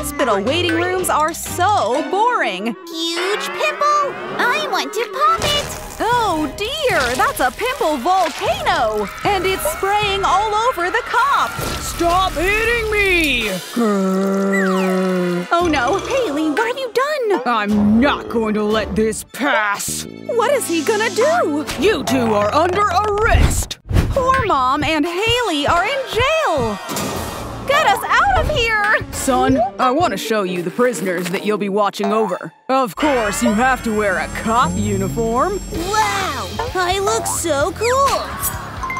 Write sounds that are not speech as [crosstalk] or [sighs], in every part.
Hospital waiting rooms are so boring. Huge pimple! I want to pop it! Oh dear, that's a pimple volcano! And it's spraying all over the cop! Stop hitting me! Grrr. Oh no, Haley, what have you done? I'm not going to let this pass! What is he gonna do? You two are under arrest! Poor Mom and Haley are in jail! Get us out of here! Son, I want to show you the prisoners that you'll be watching over. Of course, you have to wear a cop uniform. Wow! I look so cool!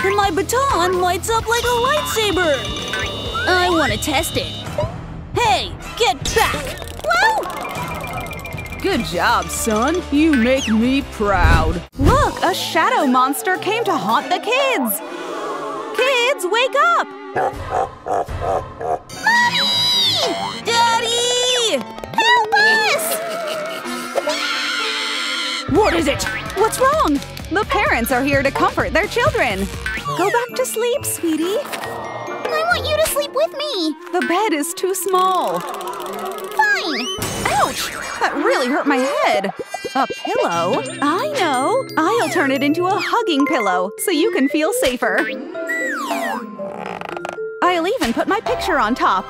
And my baton lights up like a lightsaber! I want to test it. Hey, get back! Whoa! Good job, son. You make me proud. Look, a shadow monster came to haunt the kids! Kids, wake up! Mommy! Daddy! Help us! What is it? What's wrong? The parents are here to comfort their children. Go back to sleep, sweetie. I want you to sleep with me. The bed is too small. Fine. Ouch! That really hurt my head. A pillow? I know. I'll turn it into a hugging pillow so you can feel safer. I'll even put my picture on top.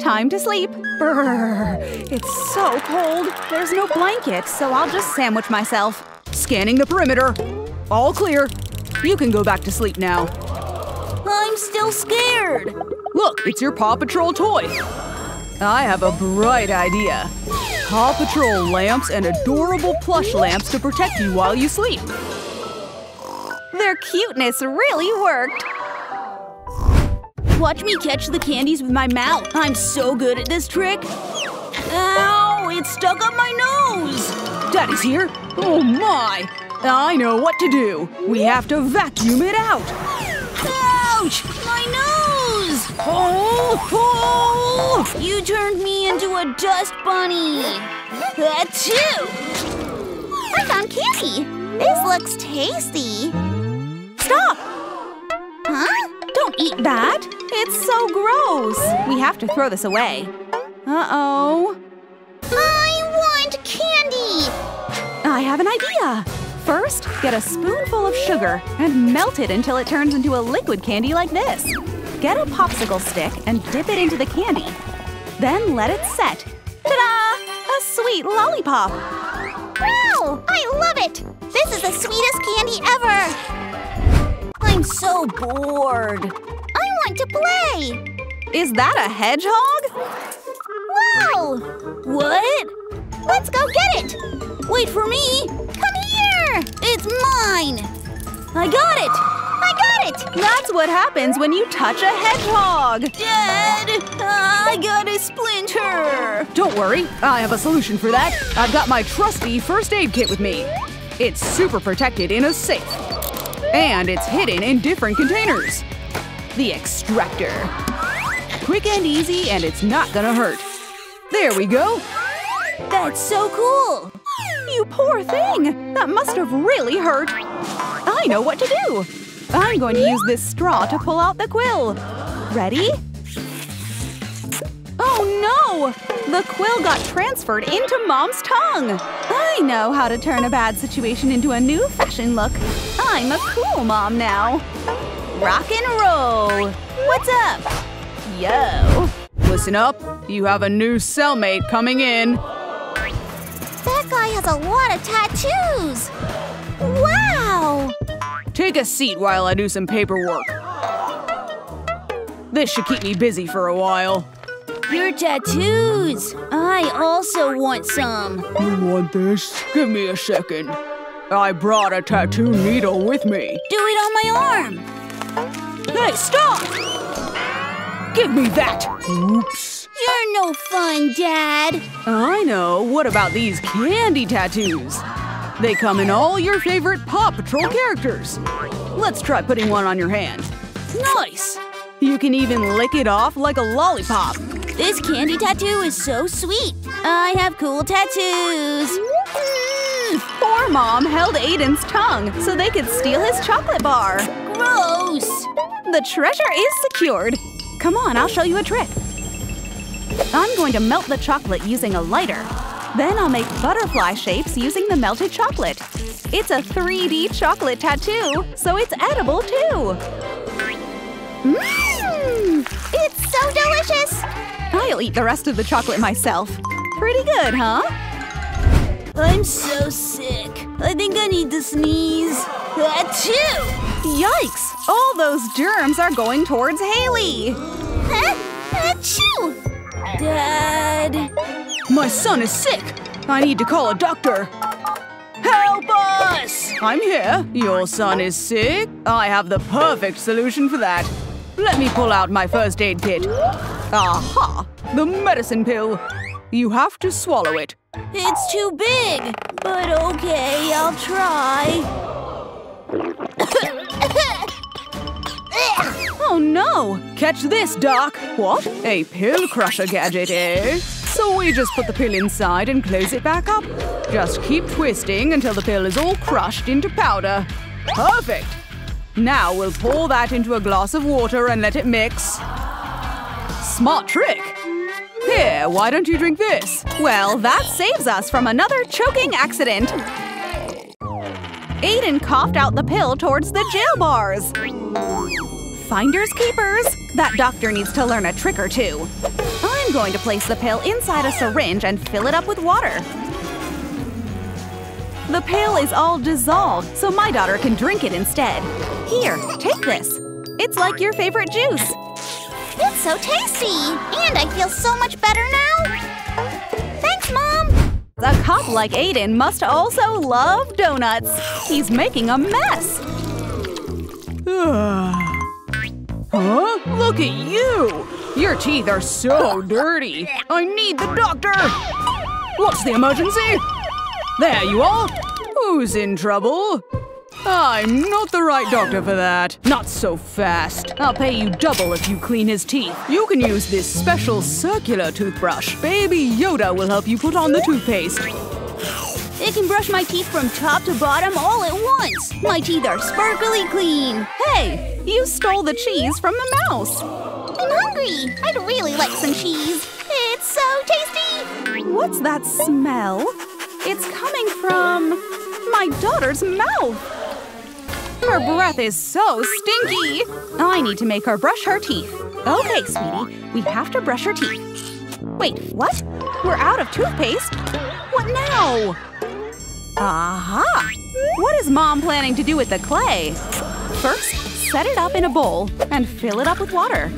Time to sleep. Brrr. It's so cold. There's no blanket, so I'll just sandwich myself. Scanning the perimeter. All clear. You can go back to sleep now. I'm still scared. Look, it's your Paw Patrol toy. I have a bright idea. Paw Patrol lamps and adorable plush lamps to protect you while you sleep. Their cuteness really worked. Watch me catch the candies with my mouth. I'm so good at this trick. Ow! It's stuck up my nose! Daddy's here. Oh my! I know what to do. We have to vacuum it out. Ouch! My nose! Oh, oh! You turned me into a dust bunny! That too! I found candy! This looks tasty! Stop! Huh? Don't eat that! It's so gross! We have to throw this away. Uh-oh. I want candy! I have an idea! First, get a spoonful of sugar and melt it until it turns into a liquid candy like this. Get a popsicle stick and dip it into the candy. Then let it set. Ta-da! A sweet lollipop! Wow! I love it! This is the sweetest candy ever! I'm so bored. I want to play! Is that a hedgehog? Wow! What? Let's go get it! Wait for me! Come here! It's mine! I got it! I got it! That's what happens when you touch a hedgehog! Dad! I got a splinter! Don't worry, I have a solution for that. I've got my trusty first aid kit with me. It's super protected in a safe. And it's hidden in different containers. The extractor. Quick and easy, and it's not gonna hurt. There we go. That's so cool! You poor thing! That must have really hurt! I know what to do! I'm going to use this straw to pull out the quill. Ready? Oh no! The quill got transferred into Mom's tongue! I know how to turn a bad situation into a new fashion look. I'm a cool mom now. Rock and roll! What's up? Yo! Listen up, you have a new cellmate coming in. That guy has a lot of tattoos! Wow! Take a seat while I do some paperwork. This should keep me busy for a while. Your tattoos! I also want some. You want this? Give me a second. I brought a tattoo needle with me. Do it on my arm! Hey, stop! Give me that! Oops. You're no fun, Dad! I know. What about these candy tattoos? They come in all your favorite Paw Patrol characters. Let's try putting one on your hand. Nice! You can even lick it off like a lollipop. This candy tattoo is so sweet. I have cool tattoos. Mm, Poor mom held Aiden's tongue so they could steal his chocolate bar. gross! The treasure is secured. Come on, I'll show you a trick. I'm going to melt the chocolate using a lighter. Then I'll make butterfly shapes using the melted chocolate. It's a 3D chocolate tattoo, so it's edible too. Mmm! It's so delicious! I'll eat the rest of the chocolate myself. Pretty good, huh? I'm so sick. I think I need to sneeze. Achoo! Yikes! All those germs are going towards Haley! Huh? Achoo! Dad. My son is sick. I need to call a doctor. Help us! I'm here. Your son is sick. I have the perfect solution for that. Let me pull out my first aid kit. Aha! The medicine pill. You have to swallow it. It's too big. But okay, I'll try. Oh no! Catch this, Doc. What? A pill crusher gadget, eh? So we just put the pill inside and close it back up. Just keep twisting until the pill is all crushed into powder. Perfect! Now we'll pour that into a glass of water and let it mix. Smart trick! Here, why don't you drink this? Well, that saves us from another choking accident. Aiden coughed out the pill towards the jail bars. Finders keepers. That doctor needs to learn a trick or two. I'm going to place the pill inside a syringe and fill it up with water. The pill is all dissolved, so my daughter can drink it instead. Here, take this. It's like your favorite juice. It's so tasty! And I feel so much better now! Thanks, Mom! A cop like Aiden must also love donuts. He's making a mess. [sighs] Huh? Look at you! Your teeth are so dirty! I need the doctor! What's the emergency? There you are! Who's in trouble? I'm not the right doctor for that. Not so fast. I'll pay you double if you clean his teeth. You can use this special circular toothbrush. Baby Yoda will help you put on the toothpaste. It can brush my teeth from top to bottom all at once! My teeth are sparkly clean! Hey, you stole the cheese from the mouse. I'm hungry! I'd really like some cheese! It's so tasty! What's that smell? It's coming from my daughter's mouth. Her breath is so stinky. I need to make her brush her teeth. Okay, sweetie, we have to brush her teeth. Wait, what? We're out of toothpaste? What now? Aha! What is mom planning to do with the clay? First, set it up in a bowl and fill it up with water.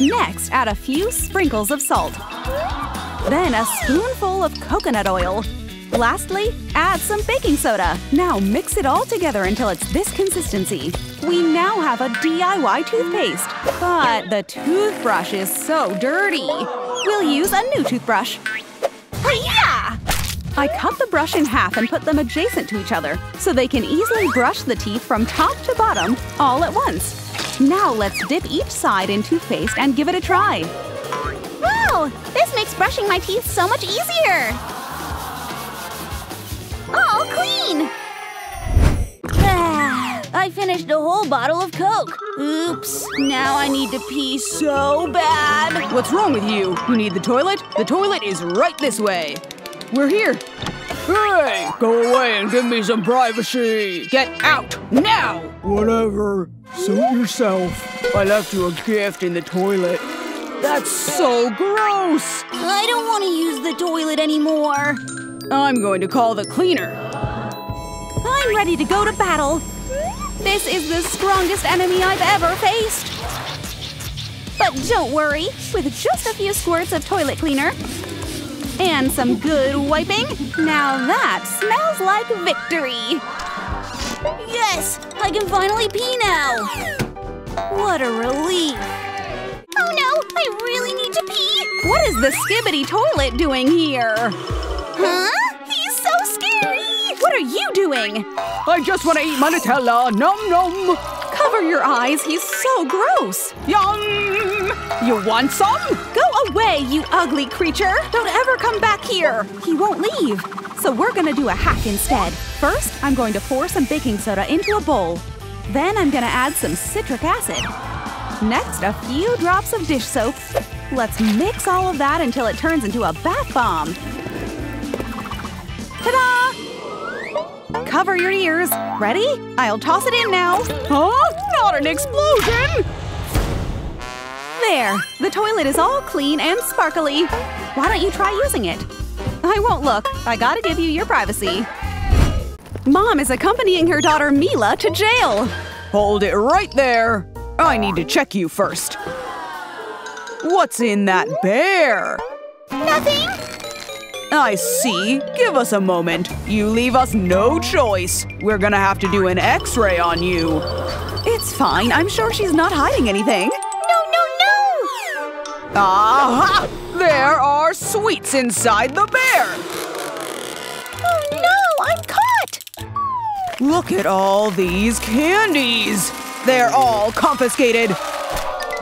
Next, add a few sprinkles of salt. Then a spoonful of coconut oil. Lastly, add some baking soda. Now mix it all together until it's this consistency. We now have a DIY toothpaste. But the toothbrush is so dirty. We'll use a new toothbrush. Hiya! I cut the brush in half and put them adjacent to each other so they can easily brush the teeth from top to bottom all at once. Now let's dip each side in toothpaste and give it a try. Wow! This makes brushing my teeth so much easier! I finished a whole bottle of Coke. Oops, now I need to pee so bad. What's wrong with you? You need the toilet? The toilet is right this way. We're here. Hey! Go away and give me some privacy! Get out! Now! Whatever. Suit yourself. I left you a gift in the toilet. That's so gross! I don't want to use the toilet anymore. I'm going to call the cleaner. I'm ready to go to battle. This is the strongest enemy I've ever faced. But don't worry, with just a few squirts of toilet cleaner and some good wiping, now that smells like victory. Yes, I can finally pee now. What a relief. Oh no, I really need to pee. What is the Skibidi toilet doing here? Huh? He's so scary. What are you doing? I just want to eat my Nutella. Num num. Cover your eyes, he's so gross. Yum! You want some? Go away, you ugly creature! Don't ever come back here! He won't leave. So we're gonna do a hack instead. First, I'm going to pour some baking soda into a bowl. Then I'm gonna add some citric acid. Next, a few drops of dish soap. Let's mix all of that until it turns into a bath bomb. Ta-da! Cover your ears. Ready? I'll toss it in now. Huh? Not an explosion! There! The toilet is all clean and sparkly. Why don't you try using it? I won't look. I gotta give you your privacy. Mom is accompanying her daughter Mila to jail. Hold it right there. I need to check you first. What's in that bear? Nothing. I see. Give us a moment. You leave us no choice. We're gonna have to do an x-ray on you. It's fine. I'm sure she's not hiding anything. No, no, no! Aha! There are sweets inside the bear! Oh no, I'm caught! Look at all these candies! They're all confiscated!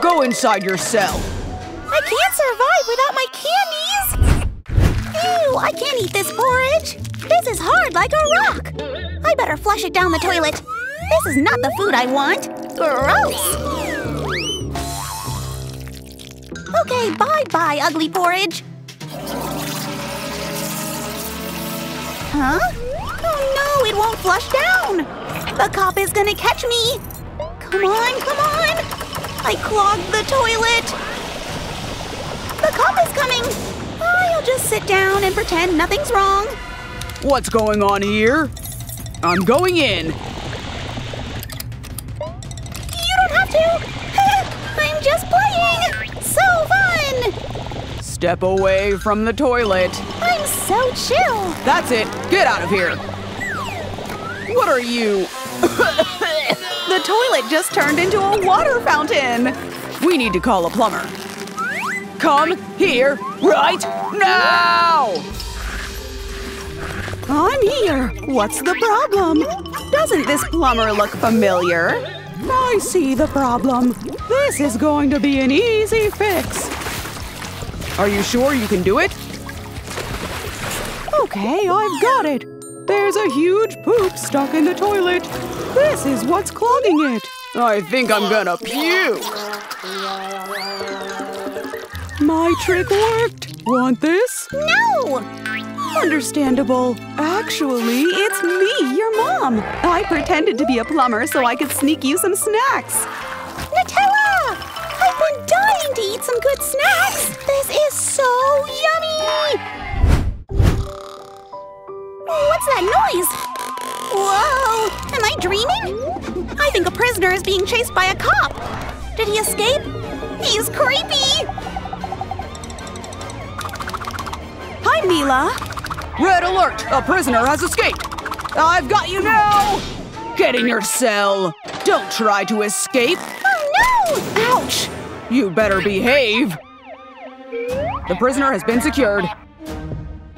Go inside your cell. I can't survive without my candies! Ew, I can't eat this porridge! This is hard like a rock! I better flush it down the toilet. This is not the food I want. Gross! Okay, bye-bye, ugly porridge. Huh? Oh no, it won't flush down! The cop is gonna catch me! Come on, come on! I clogged the toilet! The cop is coming! I'll just sit down and pretend nothing's wrong. What's going on here? I'm going in. You don't have to! [laughs] I'm just playing! So fun! Step away from the toilet. I'm so chill! That's it. Get out of here. What are you? [laughs] The toilet just turned into a water fountain. We need to call a plumber. Come here right now! I'm here. What's the problem? Doesn't this plumber look familiar? I see the problem. This is going to be an easy fix. Are you sure you can do it? Okay, I've got it. There's a huge poop stuck in the toilet. This is what's clogging it. I think I'm gonna puke. My trick worked. Want this? No! Understandable. Actually, it's me, your mom. I pretended to be a plumber so I could sneak you some snacks. Nutella! I've been dying to eat some good snacks! This is so yummy! What's that noise? Whoa! Am I dreaming? I think a prisoner is being chased by a cop. Did he escape? He's creepy! Hi, Mila. Red alert! A prisoner has escaped! I've got you now! Get in your cell! Don't try to escape! Oh no! Ouch! You better behave! The prisoner has been secured.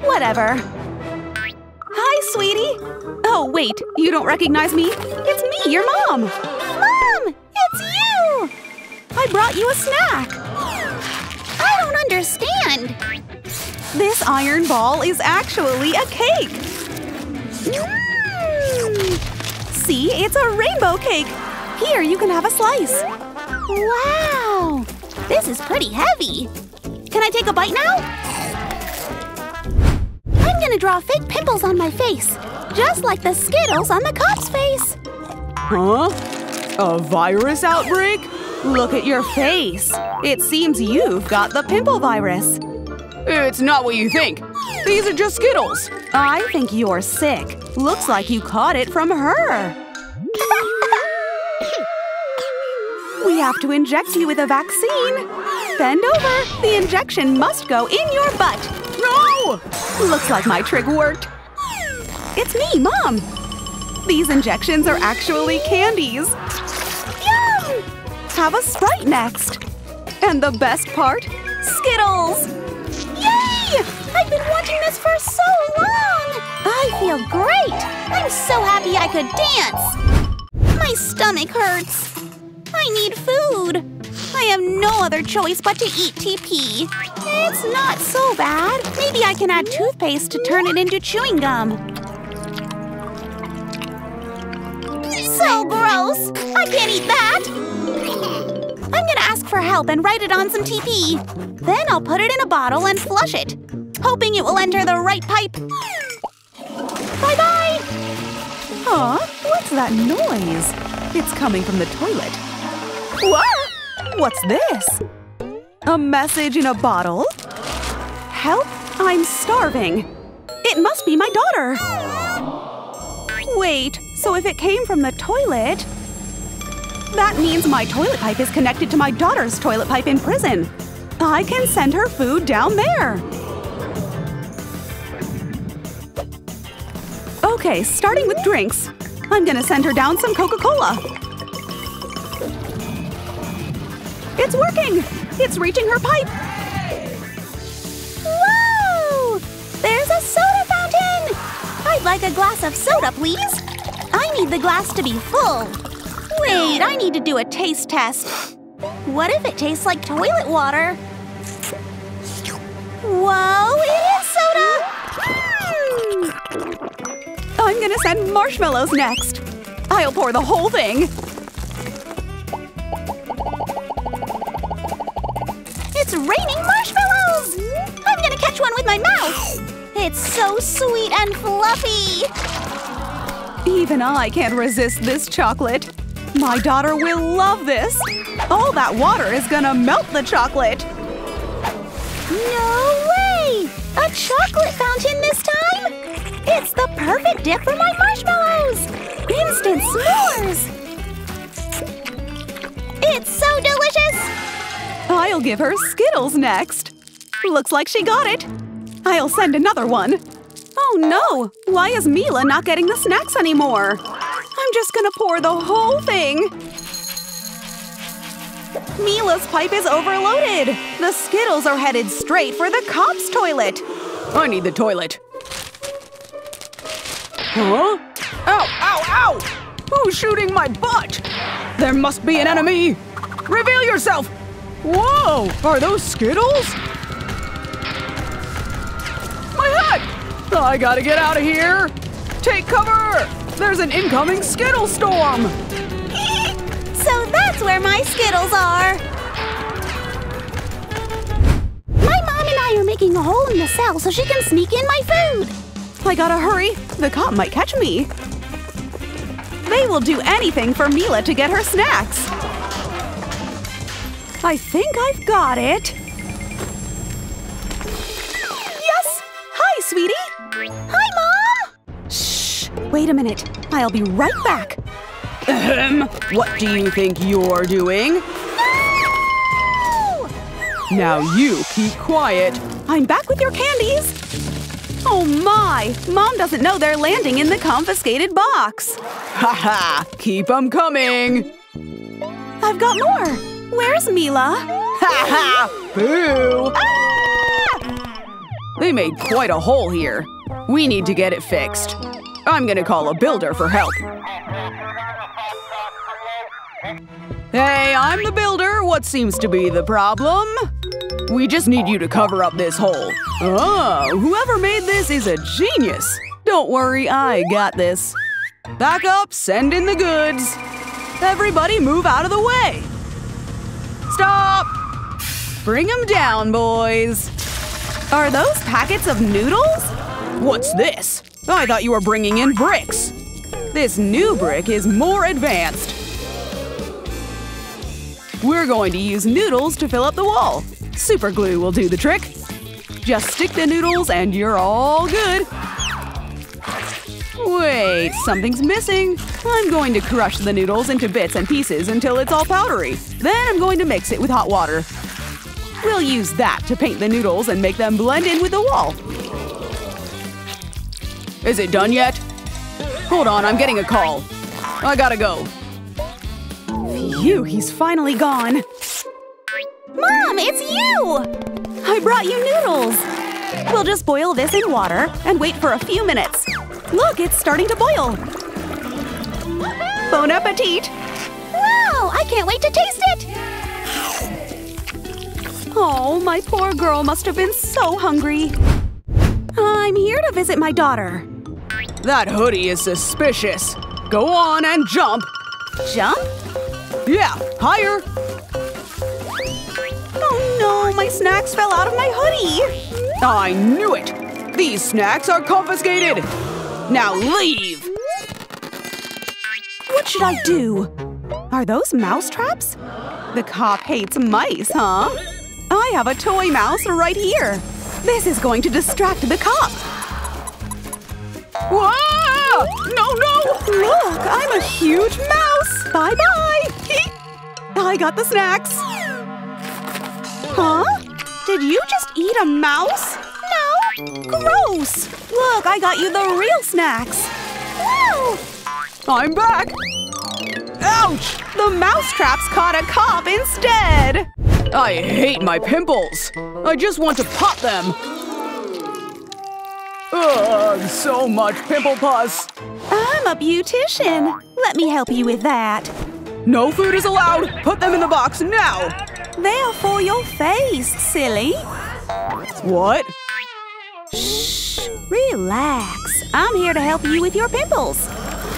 Whatever. Hi, sweetie. Oh, wait, you don't recognize me? It's me, your mom. Mom! It's you! I brought you a snack. I don't understand. This iron ball is actually a cake. Mm. See, it's a rainbow cake. Here, you can have a slice. Wow! This is pretty heavy. Can I take a bite now? I'm gonna draw fake pimples on my face, just like the Skittles on the cop's face. Huh? A virus outbreak? Look at your face. It seems you've got the pimple virus. It's not what you think. These are just Skittles. I think you're sick. Looks like you caught it from her. We have to inject you with a vaccine. Bend over. The injection must go in your butt. No! Looks like my trick worked. It's me, Mom. These injections are actually candies. Yum! Have a Sprite next. And the best part? Skittles! I've been wanting this for so long! I feel great! I'm so happy I could dance! My stomach hurts. I need food. I have no other choice but to eat TP. It's not so bad. Maybe I can add toothpaste to turn it into chewing gum. So gross! I can't eat that! I'm gonna ask for help and write it on some TP. Then I'll put it in a bottle and flush it, hoping it will enter the right pipe. Bye-bye! Huh? What's that noise? It's coming from the toilet. What? What's this? A message in a bottle? Help! I'm starving. It must be my daughter. Wait, so if it came from the toilet, that means my toilet pipe is connected to my daughter's toilet pipe in prison. I can send her food down there. Okay, starting with drinks. I'm gonna send her down some Coca-Cola. It's working! It's reaching her pipe! Whoa! There's a soda fountain! I'd like a glass of soda, please. I need the glass to be full. Wait, I need to do a taste test. What if it tastes like toilet water? Whoa, it is soda! Mm. I'm gonna send marshmallows next. I'll pour the whole thing. It's raining marshmallows! I'm gonna catch one with my mouth! It's so sweet and fluffy! Even I can't resist this chocolate. My daughter will love this. All that water is gonna melt the chocolate. No way! A chocolate fountain this time? It's the perfect dip for my marshmallows! Instant s'mores! It's so delicious! I'll give her Skittles next. Looks like she got it. I'll send another one. Oh no! Why is Mila not getting the snacks anymore? I'm just gonna pour the whole thing. Mila's pipe is overloaded. The Skittles are headed straight for the cop's toilet. I need the toilet. Huh? Ow, ow, ow! Who's shooting my butt? There must be an enemy! Reveal yourself! Whoa! Are those Skittles? My hat! I gotta get out of here! Take cover! There's an incoming Skittle storm! [laughs] so that's where my Skittles are! My mom and I are making a hole in the cell so she can sneak in my food! I gotta hurry! The cop might catch me! They will do anything for Mila to get her snacks! I think I've got it! Yes! Hi, sweetie! Hi, Mom! Shh! Wait a minute. I'll be right back. Ahem. What do you think you're doing? No! Now you keep quiet. I'm back with your candies. Oh my! Mom doesn't know they're landing in the confiscated box. Ha ha! Keep them coming. I've got more. Where's Mila? Ha ha! Boo! Ah! They made quite a hole here. We need to get it fixed. I'm gonna call a builder for help. Hey, I'm the builder. What seems to be the problem? We just need you to cover up this hole. Oh, whoever made this is a genius. Don't worry, I got this. Back up, send in the goods. Everybody move out of the way. Stop! Bring them down, boys. Are those packets of noodles? What's this? I thought you were bringing in bricks. This new brick is more advanced. We're going to use noodles to fill up the wall. Super glue will do the trick. Just stick the noodles and you're all good. Wait, something's missing. I'm going to crush the noodles into bits and pieces until it's all powdery. Then I'm going to mix it with hot water. We'll use that to paint the noodles and make them blend in with the wall. Is it done yet? Hold on, I'm getting a call. I gotta go. Phew, he's finally gone. Mom, it's you! I brought you noodles. We'll just boil this in water and wait for a few minutes. Look, it's starting to boil. Bon appetit! Wow, I can't wait to taste it! Oh, my poor girl must have been so hungry. I'm here to visit my daughter. That hoodie is suspicious. Go on and jump. Jump? Yeah, higher. Oh, no, my snacks fell out of my hoodie! I knew it! These snacks are confiscated! Now leave! What should I do? Are those mouse traps? The cop hates mice, huh? I have a toy mouse right here. This is going to distract the cop. Whoa! No, no! Look, I'm a huge mouse! Bye-bye! Oh, I got the snacks. Huh? Did you just eat a mouse? No! Gross! Look, I got you the real snacks. Wow! I'm back! Ouch! The mouse traps caught a cop instead! I hate my pimples! I just want to pop them! Ugh, so much pimple pus! I'm a beautician. Let me help you with that. No food is allowed! Put them in the box now! They're for your face, silly. What? Shh, relax. I'm here to help you with your pimples.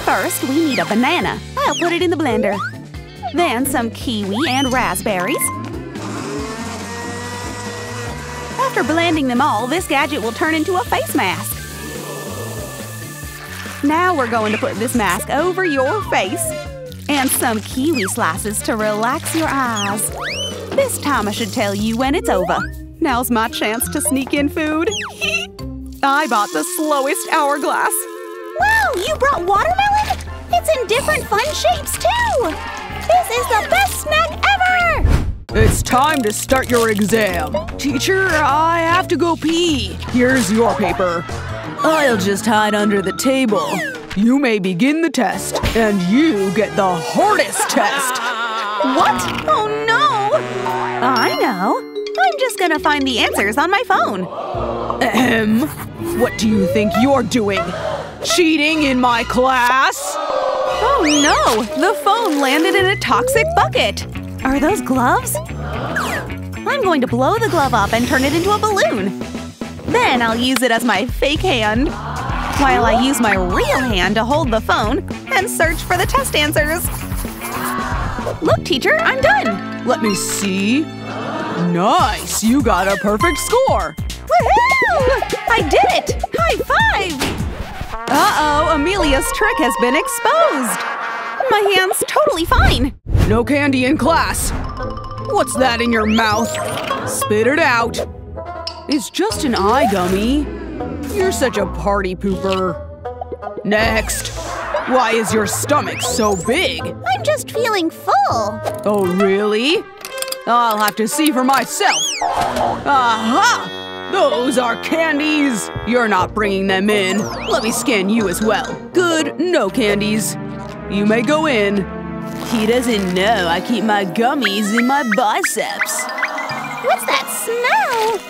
First, we need a banana. I'll put it in the blender. Then some kiwi and raspberries. After blending them all, this gadget will turn into a face mask. Now we're going to put this mask over your face and some kiwi slices to relax your eyes. This time I should tell you when it's over. Now's my chance to sneak in food. [laughs] I bought the slowest hourglass. Wow, you brought watermelon? It's in different fun shapes, too! This is the best snack ever! It's time to start your exam. Teacher, I have to go pee. Here's your paper. I'll just hide under the table. You may begin the test, and you get the hardest test. [laughs] What? Oh no! I know. I'm just gonna find the answers on my phone. Ahem. What do you think you're doing? Cheating in my class? Oh no! The phone landed in a toxic bucket! Are those gloves? I'm going to blow the glove up and turn it into a balloon. Then I'll use it as my fake hand. While I use my real hand to hold the phone and search for the test answers. Look, teacher, I'm done! Let me see. Nice! You got a perfect score! Woohoo! I did it! High five! Uh-oh, Amelia's trick has been exposed! My hand's totally fine! No candy in class! What's that in your mouth? Spit it out! It's just an eye gummy. You're such a party pooper. Next! Why is your stomach so big? I'm just feeling full. Oh, really? I'll have to see for myself. Aha! Those are candies! You're not bringing them in. Let me scan you as well. Good, no candies. You may go in. He doesn't know I keep my gummies in my biceps. What's that smell?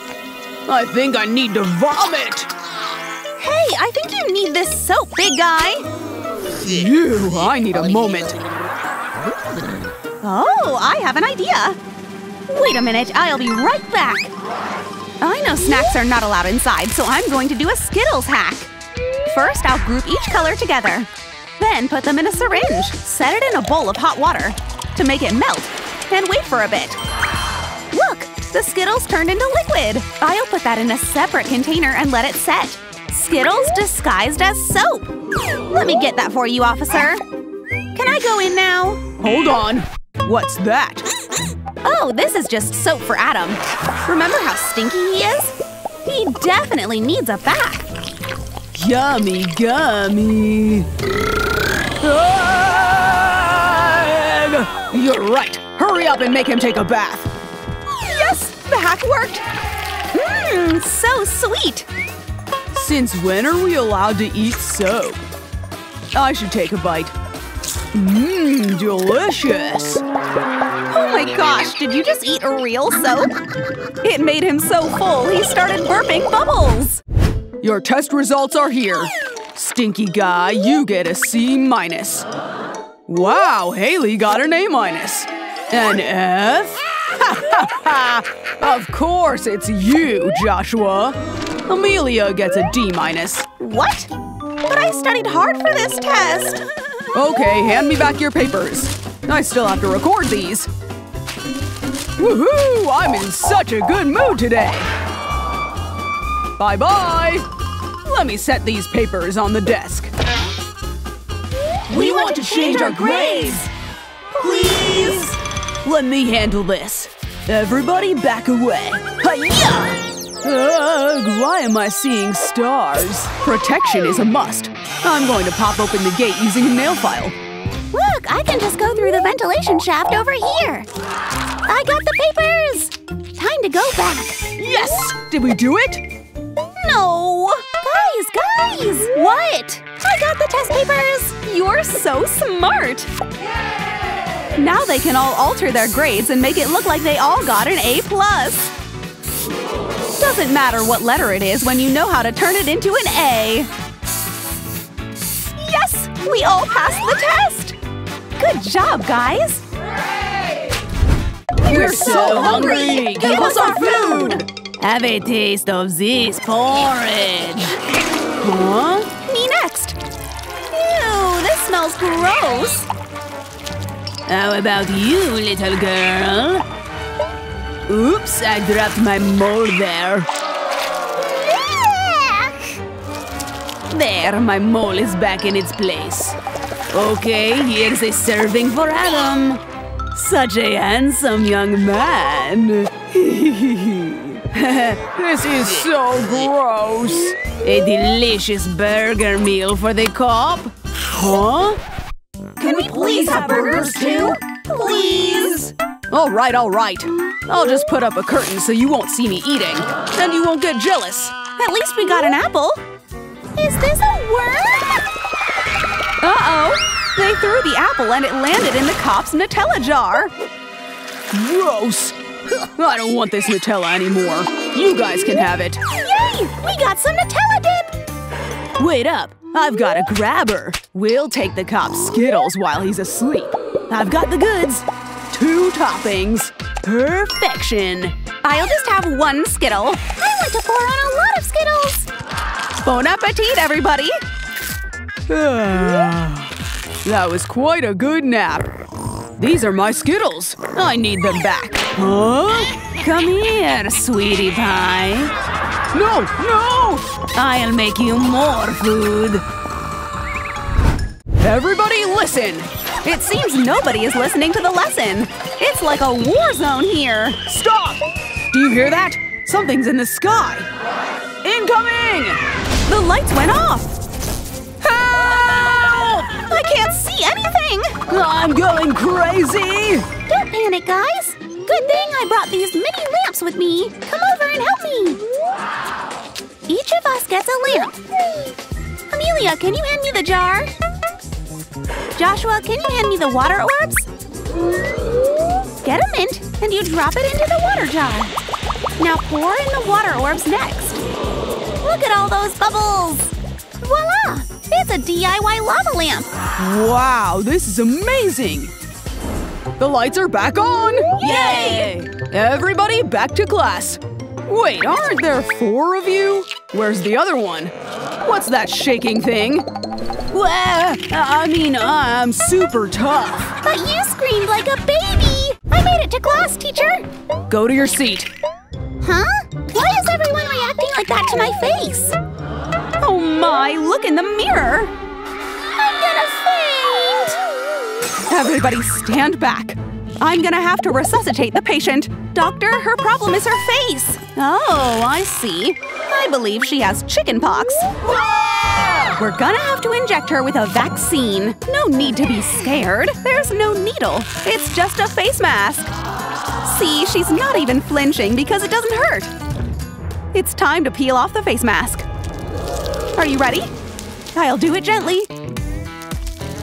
I think I need to vomit! Hey, I think you need this soap, big guy! You, I need a moment. Oh, I have an idea! Wait a minute, I'll be right back! I know snacks are not allowed inside, so I'm going to do a Skittles hack. First, I'll group each color together. Then put them in a syringe. Set it in a bowl of hot water to make it melt, and wait for a bit. Look, the Skittles turned into liquid. I'll put that in a separate container and let it set. Skittles disguised as soap. Let me get that for you, officer. Can I go in now? Hold on. What's that? Oh, this is just soap for Adam. Remember how stinky he is? He definitely needs a bath. Yummy gummy. You're right. Hurry up and make him take a bath. The hack worked. Mmm, so sweet. Since when are we allowed to eat soap? I should take a bite. Mmm, delicious. Oh my gosh, did you just eat a real soap? It made him so full he started burping bubbles. Your test results are here. Stinky guy, you get a C minus. Wow, Haley got an A minus. An F? [laughs] of course it's you, Joshua. Amelia gets a D minus. What? But I studied hard for this test. [laughs] Okay, hand me back your papers. I still have to record these. Woohoo! I'm in such a good mood today! Bye-bye! Let me set these papers on the desk. We want to change our grades! Please! Let me handle this. Everybody back away. Hiya! Ugh, why am I seeing stars? Protection is a must. I'm going to pop open the gate using a nail file. Look, I can just go through the ventilation shaft over here. I got the papers! Time to go back. Yes! Did we do it? No! Guys, guys! What? I got the test papers! You're so smart! Now they can all alter their grades and make it look like they all got an A+. plus. Doesn't matter what letter it is when you know how to turn it into an A. Yes! We all passed the test! Good job, guys! We're so hungry! Give us our food! Have a taste of this porridge. Huh? Me next! Ew, this smells gross! How about you, little girl? Oops, I dropped my mole there. There, my mole is back in its place. Okay, here's a serving for Adam. Such a handsome young man. [laughs] This is so gross! A delicious burger meal for the cop. Huh? Can we please have burgers too? Please! All right, all right. I'll just put up a curtain so you won't see me eating. And you won't get jealous. At least we got an apple. Is this a worm? Uh-oh! They threw the apple and it landed in the cop's Nutella jar. Gross! [laughs] I don't want this Nutella anymore. You guys can have it. Yay! We got some Nutella dip! Wait up. I've got a grabber. We'll take the cop's Skittles while he's asleep. I've got the goods. Two toppings. Perfection. I'll just have one Skittle. I want to pour on a lot of Skittles! Bon appetit, everybody! [sighs] that was quite a good nap. These are my Skittles. I need them back. Huh? Come here, sweetie pie. No, no! I'll make you more food. Everybody listen! It seems nobody is listening to the lesson. It's like a war zone here. Stop! Do you hear that? Something's in the sky. Incoming! The lights went off. Help! I can't see anything. I'm going crazy! Don't panic, guys. Good thing I brought these mini lamps with me. Come over and help me. Each of us gets a lamp. Amelia, can you hand me the jar? Joshua, can you hand me the water orbs? Get a mint and you drop it into the water jar. Now pour in the water orbs next. Look at all those bubbles! Voila! It's a DIY lava lamp! Wow, this is amazing! The lights are back on! Yay! Everybody back to class! Wait, aren't there four of you? Where's the other one? What's that shaking thing? Well, I mean, I'm super tough. But you screamed like a baby! I made it to class, teacher! Go to your seat. Huh? Why is everyone reacting like that to my face? Oh my, look in the mirror. I'm gonna faint! Everybody stand back. I'm gonna have to resuscitate the patient. Doctor, her problem is her face. Oh, I see. I believe she has chickenpox. We're gonna have to inject her with a vaccine. No need to be scared. There's no needle. It's just a face mask. See, she's not even flinching because it doesn't hurt. It's time to peel off the face mask. Are you ready? I'll do it gently.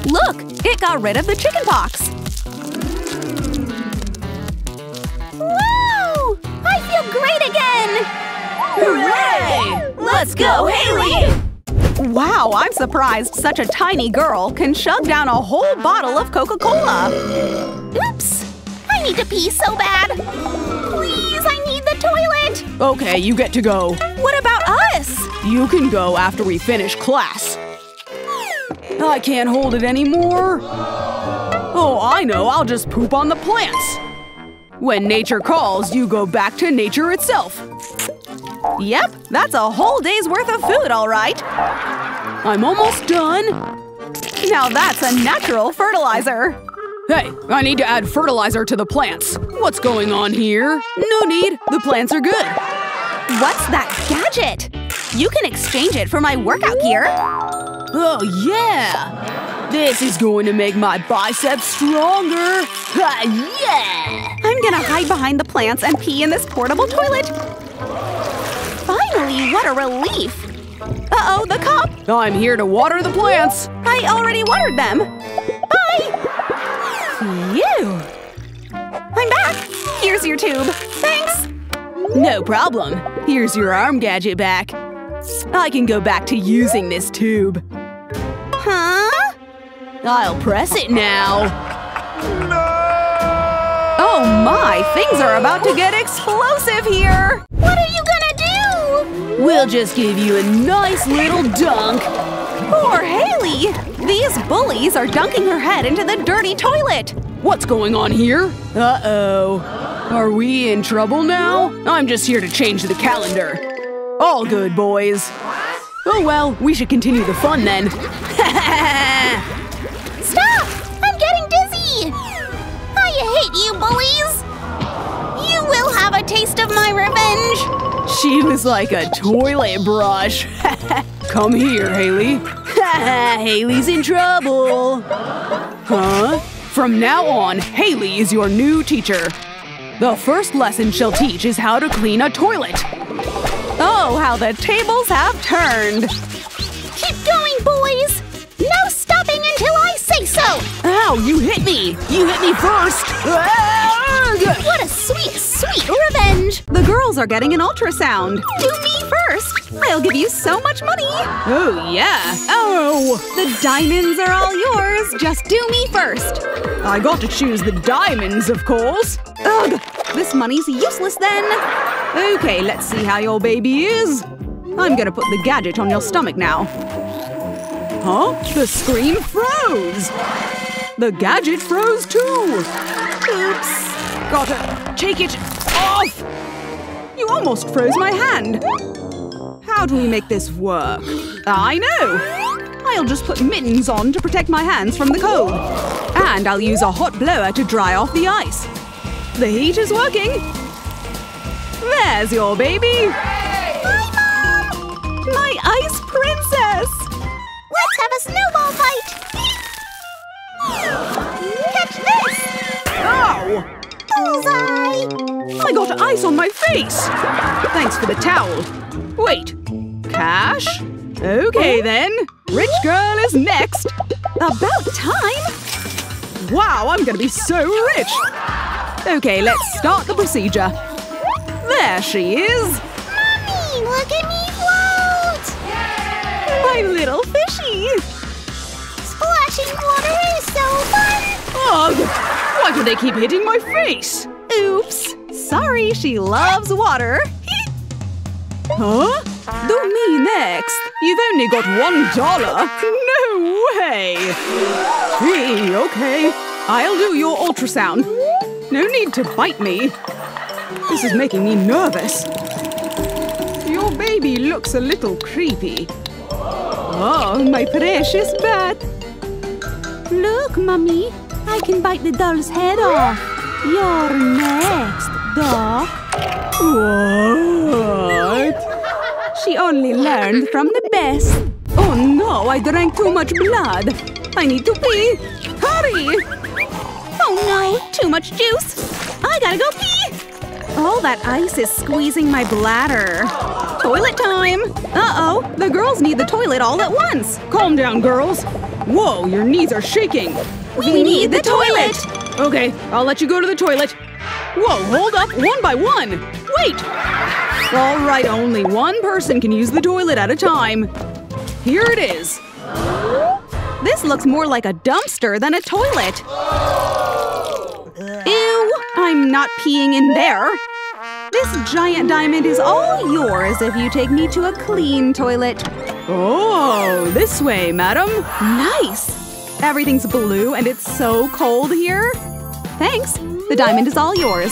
Look, it got rid of the chickenpox. Woo! I feel great again! Hooray! Let's go, Haley! Wow, I'm surprised such a tiny girl can chug down a whole bottle of Coca-Cola. Oops! I need to pee so bad! Please, I need the toilet! Okay, you get to go. What about us? You can go after we finish class. I can't hold it anymore. Oh, I know, I'll just poop on the plants. When nature calls, you go back to nature itself. Yep, that's a whole day's worth of food, all right. I'm almost done. Now that's a natural fertilizer. Hey, I need to add fertilizer to the plants. What's going on here? No need. The plants are good. What's that gadget? You can exchange it for my workout gear. Oh, yeah! This is going to make my biceps stronger! Ha, yeah! I'm gonna hide behind the plants and pee in this portable toilet. Finally, what a relief! Uh-oh, the cop! I'm here to water the plants! I already watered them! Bye! Phew! I'm back! Here's your tube. Thanks! No problem. Here's your arm gadget back. I can go back to using this tube. Huh? I'll press it now. No! Oh my, things are about to get explosive here! What are you gonna do? We'll just give you a nice little dunk. Poor Haley! These bullies are dunking her head into the dirty toilet! What's going on here? Uh-oh. Are we in trouble now? I'm just here to change the calendar. All good, boys. Oh well, we should continue the fun then. [laughs] Stop! I'm getting dizzy! I hate you, bullies! You will have a taste of my revenge! She was like a toilet brush. [laughs] Come here, Haley. [laughs] Haley's in trouble. Huh? From now on, Haley is your new teacher. The first lesson she'll teach is how to clean a toilet. Oh, how the tables have turned! Keep going, boys! No stopping until I say so! Ow, you hit me! You hit me first! What a sweet, sweet revenge! The girls are getting an ultrasound. Do me first! I'll give you so much money! Oh, yeah! Oh! The diamonds are all yours! Just do me first! I got to choose the diamonds, of course! Ugh! This money's useless then! Okay, let's see how your baby is. I'm gonna put the gadget on your stomach now. Huh? The screen froze! The gadget froze too! Oops! Gotta take it off! You almost froze my hand! How do we make this work? I know! I'll just put mittens on to protect my hands from the cold. And I'll use a hot blower to dry off the ice. The heat is working! There's your baby! Hi, Mom! My ice princess! Let's have a snowball fight! Catch this! Ow! Bullseye! I got ice on my face! Thanks for the towel. Wait, cash? Okay oh. then. Rich girl is next. About time! Wow, I'm gonna be so rich! Okay, let's start the procedure. There she is! Mommy, look at me! My little fishy! Splashing water is so fun! Ugh! Why do they keep hitting my face? Oops! Sorry, she loves water. [laughs] Huh? Do me next. You've only got one dollar. No way. Hey, okay. I'll do your ultrasound. No need to bite me. This is making me nervous. Your baby looks a little creepy. Oh, my precious bat. Look, Mummy. I can bite the doll's head off. You're next, Doc. What? She only learned from the best. Oh no, I drank too much blood. I need to pee. Hurry! Oh no, too much juice. I gotta go pee. All that ice is squeezing my bladder. Toilet time! Uh-oh, the girls need the toilet all at once. Calm down, girls. Whoa, your knees are shaking. We need the toilet! Okay, I'll let you go to the toilet. Whoa, hold up, one by one. Wait! All right, only one person can use the toilet at a time. Here it is. This looks more like a dumpster than a toilet. I'm not peeing in there. This giant diamond is all yours if you take me to a clean toilet. Oh, this way, madam. Nice! Everything's blue and it's so cold here. Thanks. The diamond is all yours.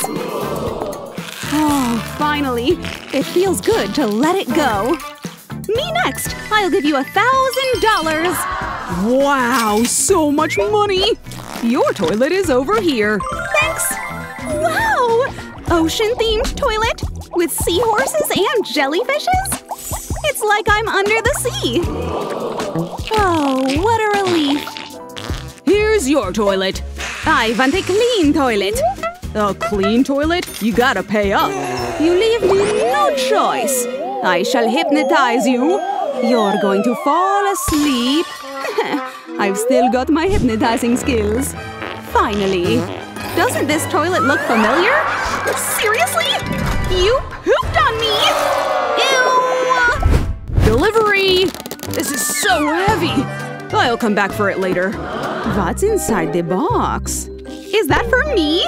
Oh, finally. It feels good to let it go. Me next! I'll give you a thousand dollars! Wow, so much money! Your toilet is over here. Thanks! Wow! Ocean-themed toilet with seahorses and jellyfishes? It's like I'm under the sea! Oh, what a relief! Here's your toilet. I want a clean toilet. A clean toilet? You gotta pay up. You leave me no choice. I shall hypnotize you. You're going to fall asleep. [laughs] I've still got my hypnotizing skills. Finally. Doesn't this toilet look familiar? Seriously? You pooped on me! Ew! Delivery! This is so heavy. I'll come back for it later. What's inside the box? Is that for me?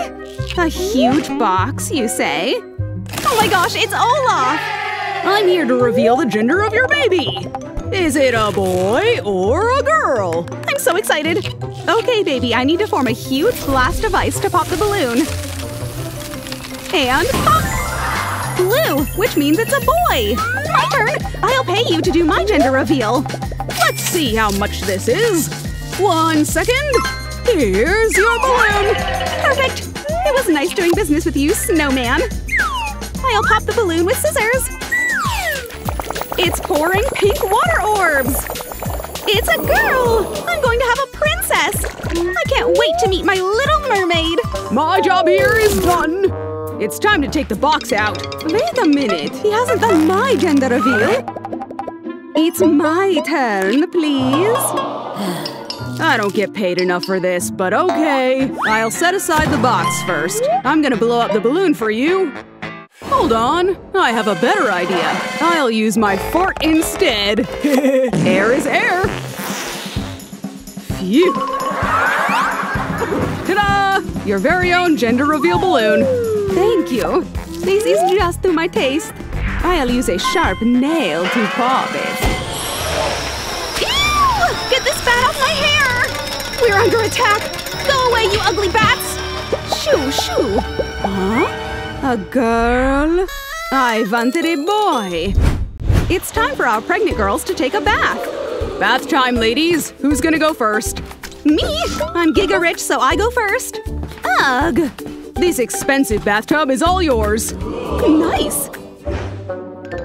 A huge box, you say? Oh my gosh, it's Olaf! I'm here to reveal the gender of your baby. Is it a boy or a girl? I'm so excited! Okay, baby, I need to form a huge blast of ice to pop the balloon. And pop! Blue, which means it's a boy! My turn! I'll pay you to do my gender reveal. Let's see how much this is. One second. Here's your balloon. Perfect! It was nice doing business with you, snowman. I'll pop the balloon with scissors. It's pouring pink water orbs! It's a girl! I'm going to have a princess! I can't wait to meet my little mermaid! My job here is done. It's time to take the box out. Wait a minute, he hasn't done my gender reveal. It's my turn, please. I don't get paid enough for this, but okay. I'll set aside the box first. I'm gonna blow up the balloon for you. Hold on, I have a better idea. I'll use my fart instead. [laughs] air is air. Phew. Ta-da! Your very own gender reveal balloon. Thank you. This is just to my taste. I'll use a sharp nail to pop it. Ew! Get this bat off my hair! We're under attack! Go away, you ugly bats! Shoo, shoo! Huh? A girl? I wanted a boy. It's time for our pregnant girls to take a bath. Bath time, ladies. Who's gonna go first? Me? I'm giga rich, so I go first. Ugh! This expensive bathtub is all yours. Nice!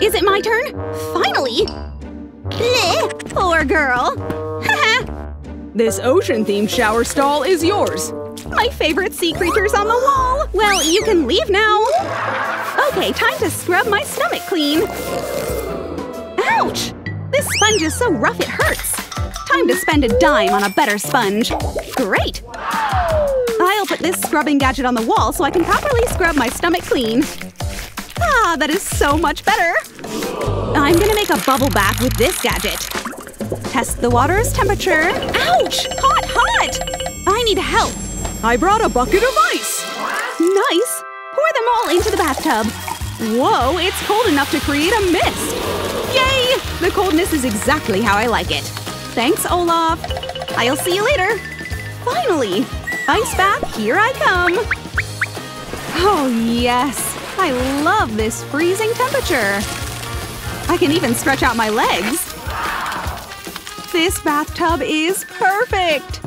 Is it my turn? Finally! Blech, poor girl. This ocean-themed shower stall is yours. My favorite sea creatures on the wall! Well, you can leave now! Okay, time to scrub my stomach clean. Ouch! This sponge is so rough it hurts. Time to spend a dime on a better sponge. Great! I'll put this scrubbing gadget on the wall so I can properly scrub my stomach clean. Ah, that is so much better! I'm gonna make a bubble bath with this gadget. Test the water's temperature. Ouch! Hot, hot! I need help. I brought a bucket of ice. Nice! Pour them all into the bathtub. Whoa, it's cold enough to create a mist. Yay! The coldness is exactly how I like it. Thanks, Olaf. I'll see you later. Finally! Ice bath, here I come. Oh, yes. I love this freezing temperature. I can even stretch out my legs. This bathtub is perfect!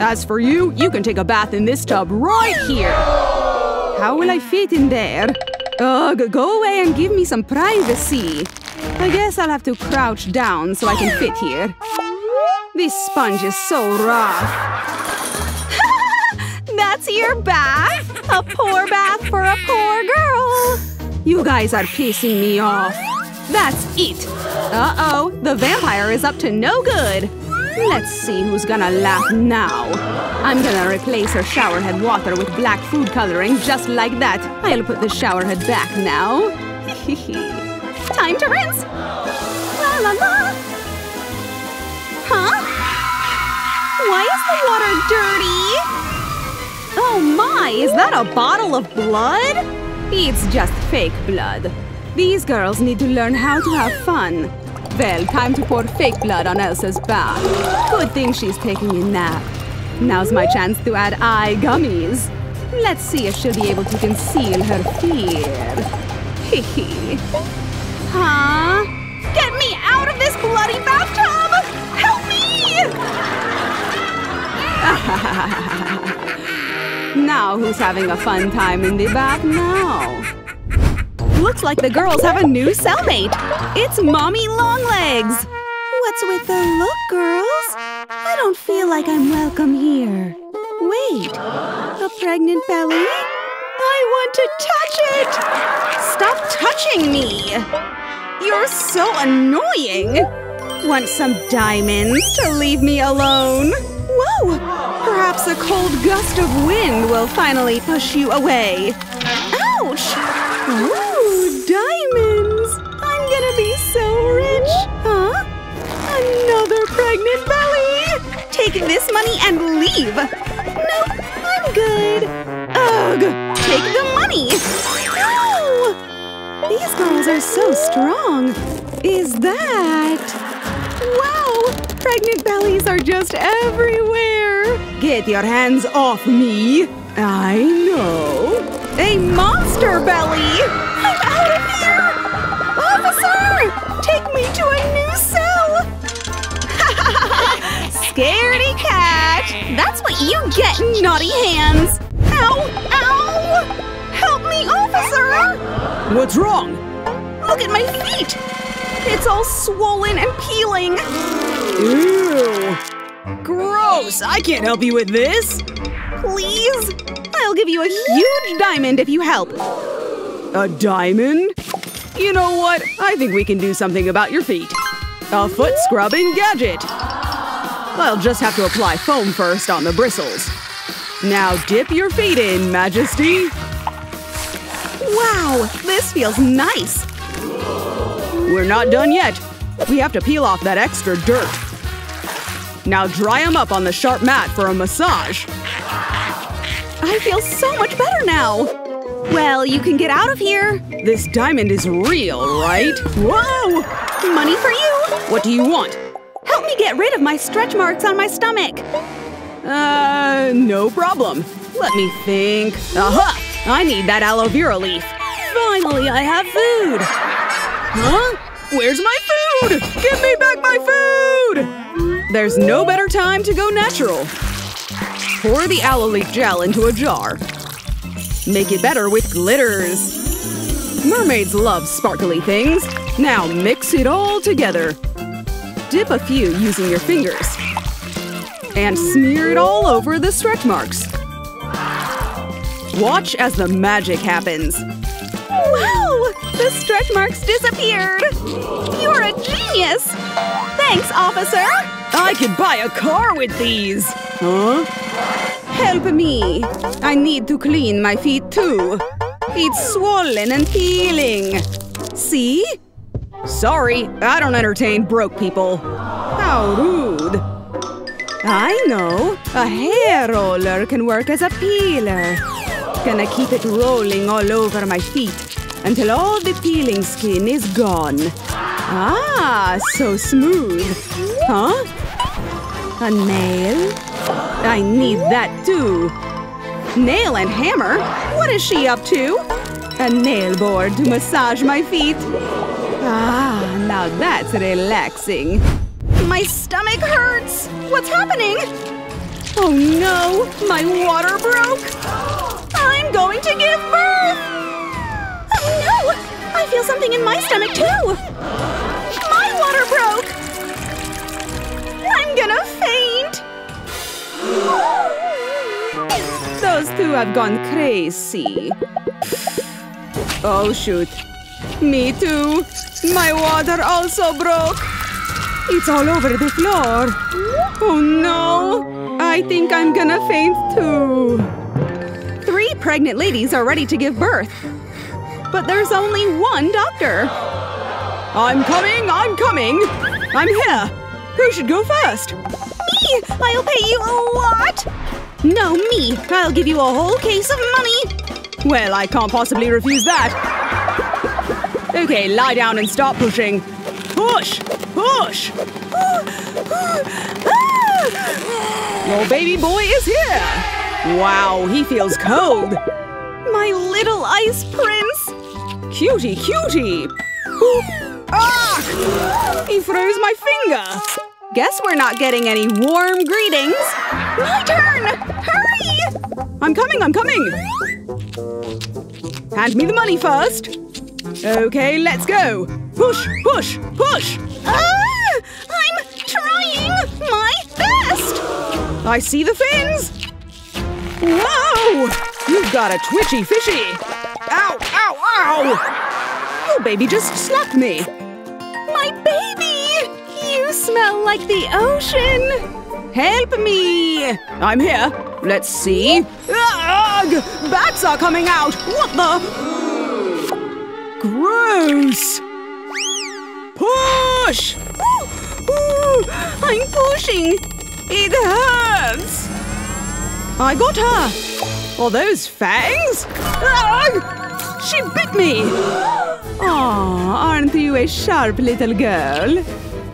As for you, you can take a bath in this tub right here. How will I fit in there? Ugh, go away and give me some privacy. I guess I'll have to crouch down so I can fit here. This sponge is so rough. [laughs] That's your bath? A poor bath for a poor girl. You guys are pissing me off. That's it. Uh-oh, the vampire is up to no good. Let's see who's gonna laugh now. I'm gonna replace her showerhead water with black food coloring just like that. I'll put the showerhead back now. [laughs] Time to rinse! La la la! Huh? Why is the water dirty? Oh my, is that a bottle of blood? It's just fake blood. These girls need to learn how to have fun. Well, time to pour fake blood on Elsa's bath. Good thing she's taking a nap. Now's my chance to add eye gummies. Let's see if she'll be able to conceal her fear. Hee Huh? Get me out of this bloody bathtub! Help me! [laughs] now who's having a fun time in the bath now? Looks like the girls have a new cellmate. It's Mommy Longlegs. What's with the look, girls? I don't feel like I'm welcome here. Wait, a pregnant belly? I want to touch it! Stop touching me! You're so annoying! Want some diamonds to leave me alone? Whoa! Perhaps a cold gust of wind will finally push you away. Ouch! Ooh, pregnant belly! Take this money and leave! Nope, I'm good. Ugh! Take the money! No! These girls are so strong. Is that... Wow! Pregnant bellies are just everywhere! Get your hands off me! I know! A monster belly! I'm out of here! Officer! Take me to a new cell! Scaredy cat! That's what you get, naughty hands! Ow! Ow! Help me, officer! What's wrong? Look at my feet! It's all swollen and peeling! Ew! Gross! I can't help you with this! Please? I'll give you a huge diamond if you help! A diamond? You know what? I think we can do something about your feet. A foot scrubbing gadget! I'll just have to apply foam first on the bristles. Now dip your feet in, Majesty! Wow, this feels nice! We're not done yet. We have to peel off that extra dirt. Now dry them up on the sharp mat for a massage. I feel so much better now! Well, you can get out of here! This diamond is real, right? Whoa! Money for you! What do you want? Help me get rid of my stretch marks on my stomach! Uh, no problem. Let me think. Aha! I need that aloe vera leaf. Finally, I have food! Huh? Where's my food? Give me back my food! There's no better time to go natural. Pour the aloe leaf gel into a jar. Make it better with glitters. Mermaids love sparkly things. Now mix it all together. Dip a few using your fingers. And smear it all over the stretch marks. Watch as the magic happens. Wow! The stretch marks disappeared! You're a genius! Thanks, officer! I could buy a car with these! Huh? Help me! I need to clean my feet too. It's swollen and peeling. See? Sorry, I don't entertain broke people. How rude. I know. A hair roller can work as a peeler. Gonna keep it rolling all over my feet until all the peeling skin is gone. Ah, so smooth. Huh? A nail? I need that too. Nail and hammer? What is she up to? A nail board to massage my feet. Ah, now that's relaxing. My stomach hurts! What's happening? Oh no, my water broke! I'm going to give birth! Oh no! I feel something in my stomach too! My water broke! I'm gonna faint! Those two have gone crazy. Oh shoot. Me too. My water also broke. It's all over the floor. Oh no! I think I'm gonna faint too. Three pregnant ladies are ready to give birth. But there's only one doctor. I'm coming! I'm coming! I'm here! Who should go first? Me! I'll pay you a lot! No, me! I'll give you a whole case of money! Well, I can't possibly refuse that. Okay, lie down and start pushing. Push! Push! Your baby boy is here! Wow, he feels cold. My little ice prince! Cutie, cutie! Ah! He froze my finger! Guess we're not getting any warm greetings. My turn! Hurry! I'm coming, I'm coming! Hand me the money first. Okay, let's go. Push, push, push! Ah! I'm trying my best! I see the fins! Whoa! You've got a twitchy fishy! Ow, ow, ow! Your baby just slapped me! My baby! You smell like the ocean! Help me! I'm here. Let's see. Ugh! Bats are coming out! What the? Gross! Push! Ooh, ooh, I'm pushing! It hurts! I got her! Are those fangs? Ugh! She bit me! Aw, aren't you a sharp little girl?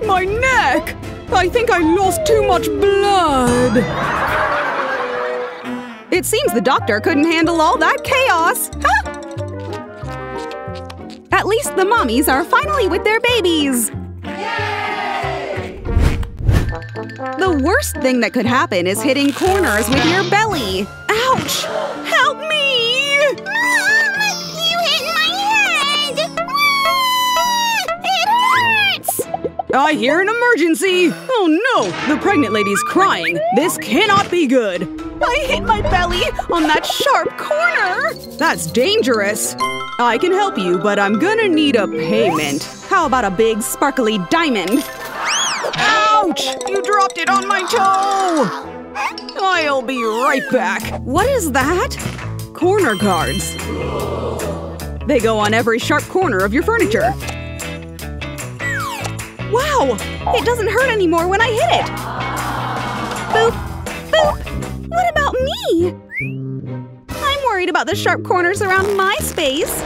My neck! I think I lost too much blood! It seems the doctor couldn't handle all that chaos! Huh? At least the mommies are finally with their babies! The worst thing that could happen is hitting corners with your belly! Ouch! Help me! Mom! You hit my head! It hurts! I hear an emergency! Oh no! The pregnant lady's crying! This cannot be good! I hit my belly on that sharp corner! That's dangerous! I can help you, but I'm gonna need a payment. How about a big sparkly diamond? Ouch! You dropped it on my toe! I'll be right back. What is that? Corner guards. They go on every sharp corner of your furniture. Wow! It doesn't hurt anymore when I hit it! Boop! Boop! What about me? I'm worried about the sharp corners around my space.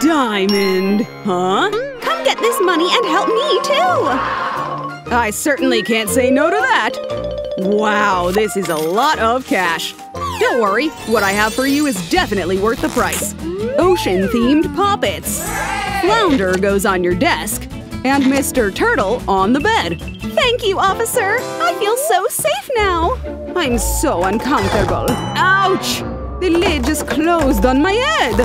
Diamond, huh? Come get this money and help me, too! I certainly can't say no to that. Wow, this is a lot of cash. Don't worry, what I have for you is definitely worth the price. Ocean-themed poppets. Flounder goes on your desk, and Mr. Turtle on the bed. Thank you, officer! I feel so safe now! I'm so uncomfortable. Ouch! The lid just closed on my head!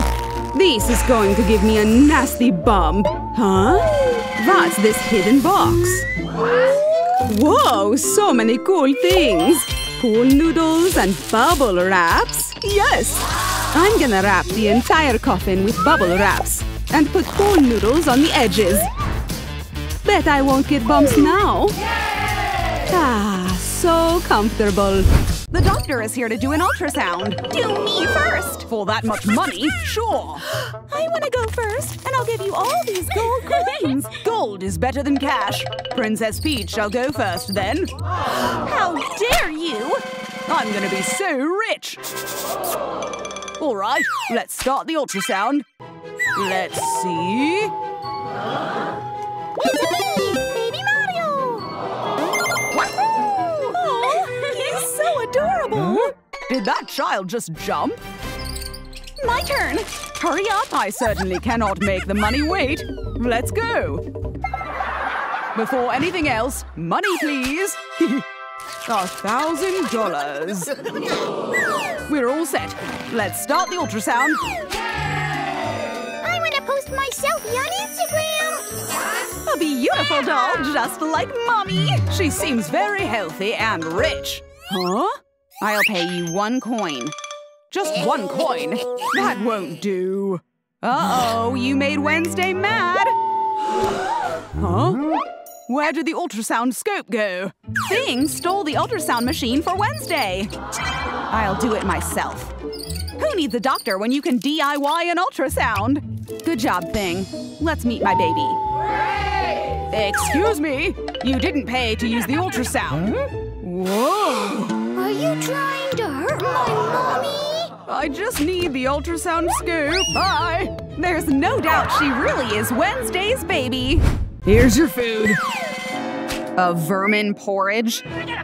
This is going to give me a nasty bump. Huh? What's this hidden box? Whoa, so many cool things! Pool noodles and bubble wraps? Yes! I'm gonna wrap the entire coffin with bubble wraps and put pool noodles on the edges. Bet I won't get bumps now. Ah, so comfortable. The doctor is here to do an ultrasound. Do me first! For that much money, sure. [gasps] I want to go first, and I'll give you all these gold coins. [laughs] Gold is better than cash. Princess Peach shall go first then. [gasps] How dare you! I'm gonna be so rich. All right, let's start the ultrasound. Let's see. It's me, Baby Mario! Oh, he's so adorable! Did that child just jump? My turn! Hurry up! I certainly cannot make the money wait. Let's go. Before anything else, money please. [laughs] A thousand dollars. We're all set. Let's start the ultrasound. I want to post my selfie on Instagram! A beautiful doll, just like Mommy! She seems very healthy and rich. Huh? I'll pay you one coin. Just one coin? That won't do. Uh-oh, you made Wednesday mad. Huh? Where did the ultrasound scope go? Thing stole the ultrasound machine for Wednesday. I'll do it myself. Who needs a doctor when you can DIY an ultrasound? Good job, Thing. Let's meet my baby. Excuse me? You didn't pay to use the ultrasound. Whoa! Are you trying to hurt my mommy? I just need the ultrasound scoop. Bye! There's no doubt she really is Wednesday's baby. Here's your food. A vermin porridge?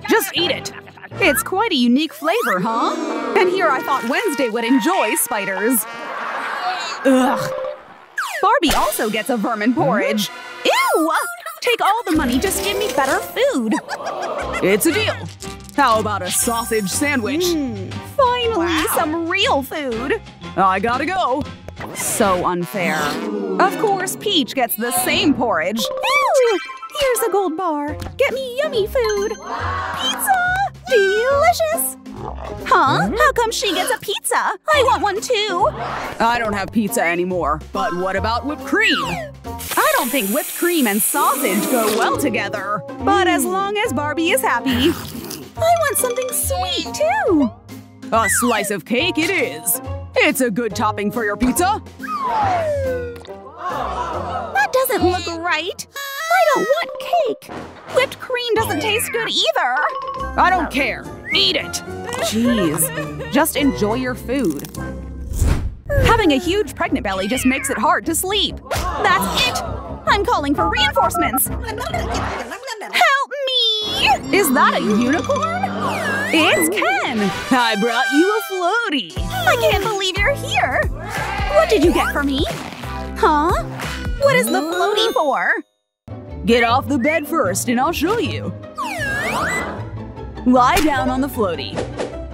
Just eat it. It's quite a unique flavor, huh? And here I thought Wednesday would enjoy spiders. Ugh. Barbie also gets a vermin porridge. Ew! Take all the money, just give me better food. It's a deal. How about a sausage sandwich? Hmm, Finally, some real food. I gotta go. So unfair. Of course, Peach gets the same porridge. Ew! Here's a gold bar. Get me yummy food. Pizza! Delicious! Huh? How come she gets a pizza? I want one too. I don't have pizza anymore, but what about whipped cream? I don't think whipped cream and sausage go well together. But as long as Barbie is happy. I want something sweet too. A slice of cake it is. It's a good topping for your pizza. That doesn't look right. I don't want cake. Whipped cream doesn't taste good either. I don't care. Eat it. Jeez. Just enjoy your food. Having a huge pregnant belly just makes it hard to sleep. That's it. I'm calling for reinforcements. Help me! Is that a unicorn? It's Ken! I brought you a floaty. I can't believe you're here. What did you get for me? Huh? What is the floaty for? Get off the bed first and I'll show you. Lie down on the floaty.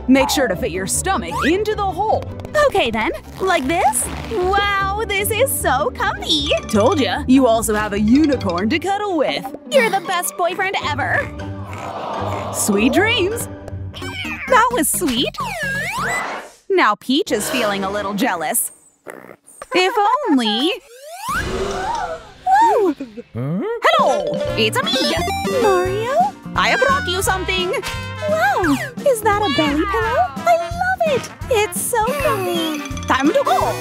Make sure to fit your stomach into the hole. Okay then, like this? Wow, this is so comfy! Told ya, you also have a unicorn to cuddle with. You're the best boyfriend ever! Sweet dreams! That was sweet! Now Peach is feeling a little jealous. If only… Woo! Hello! It's a me! Mario? I have brought you something! Wow! Is that a belly pillow? I love it! It's so comfy! Time to go!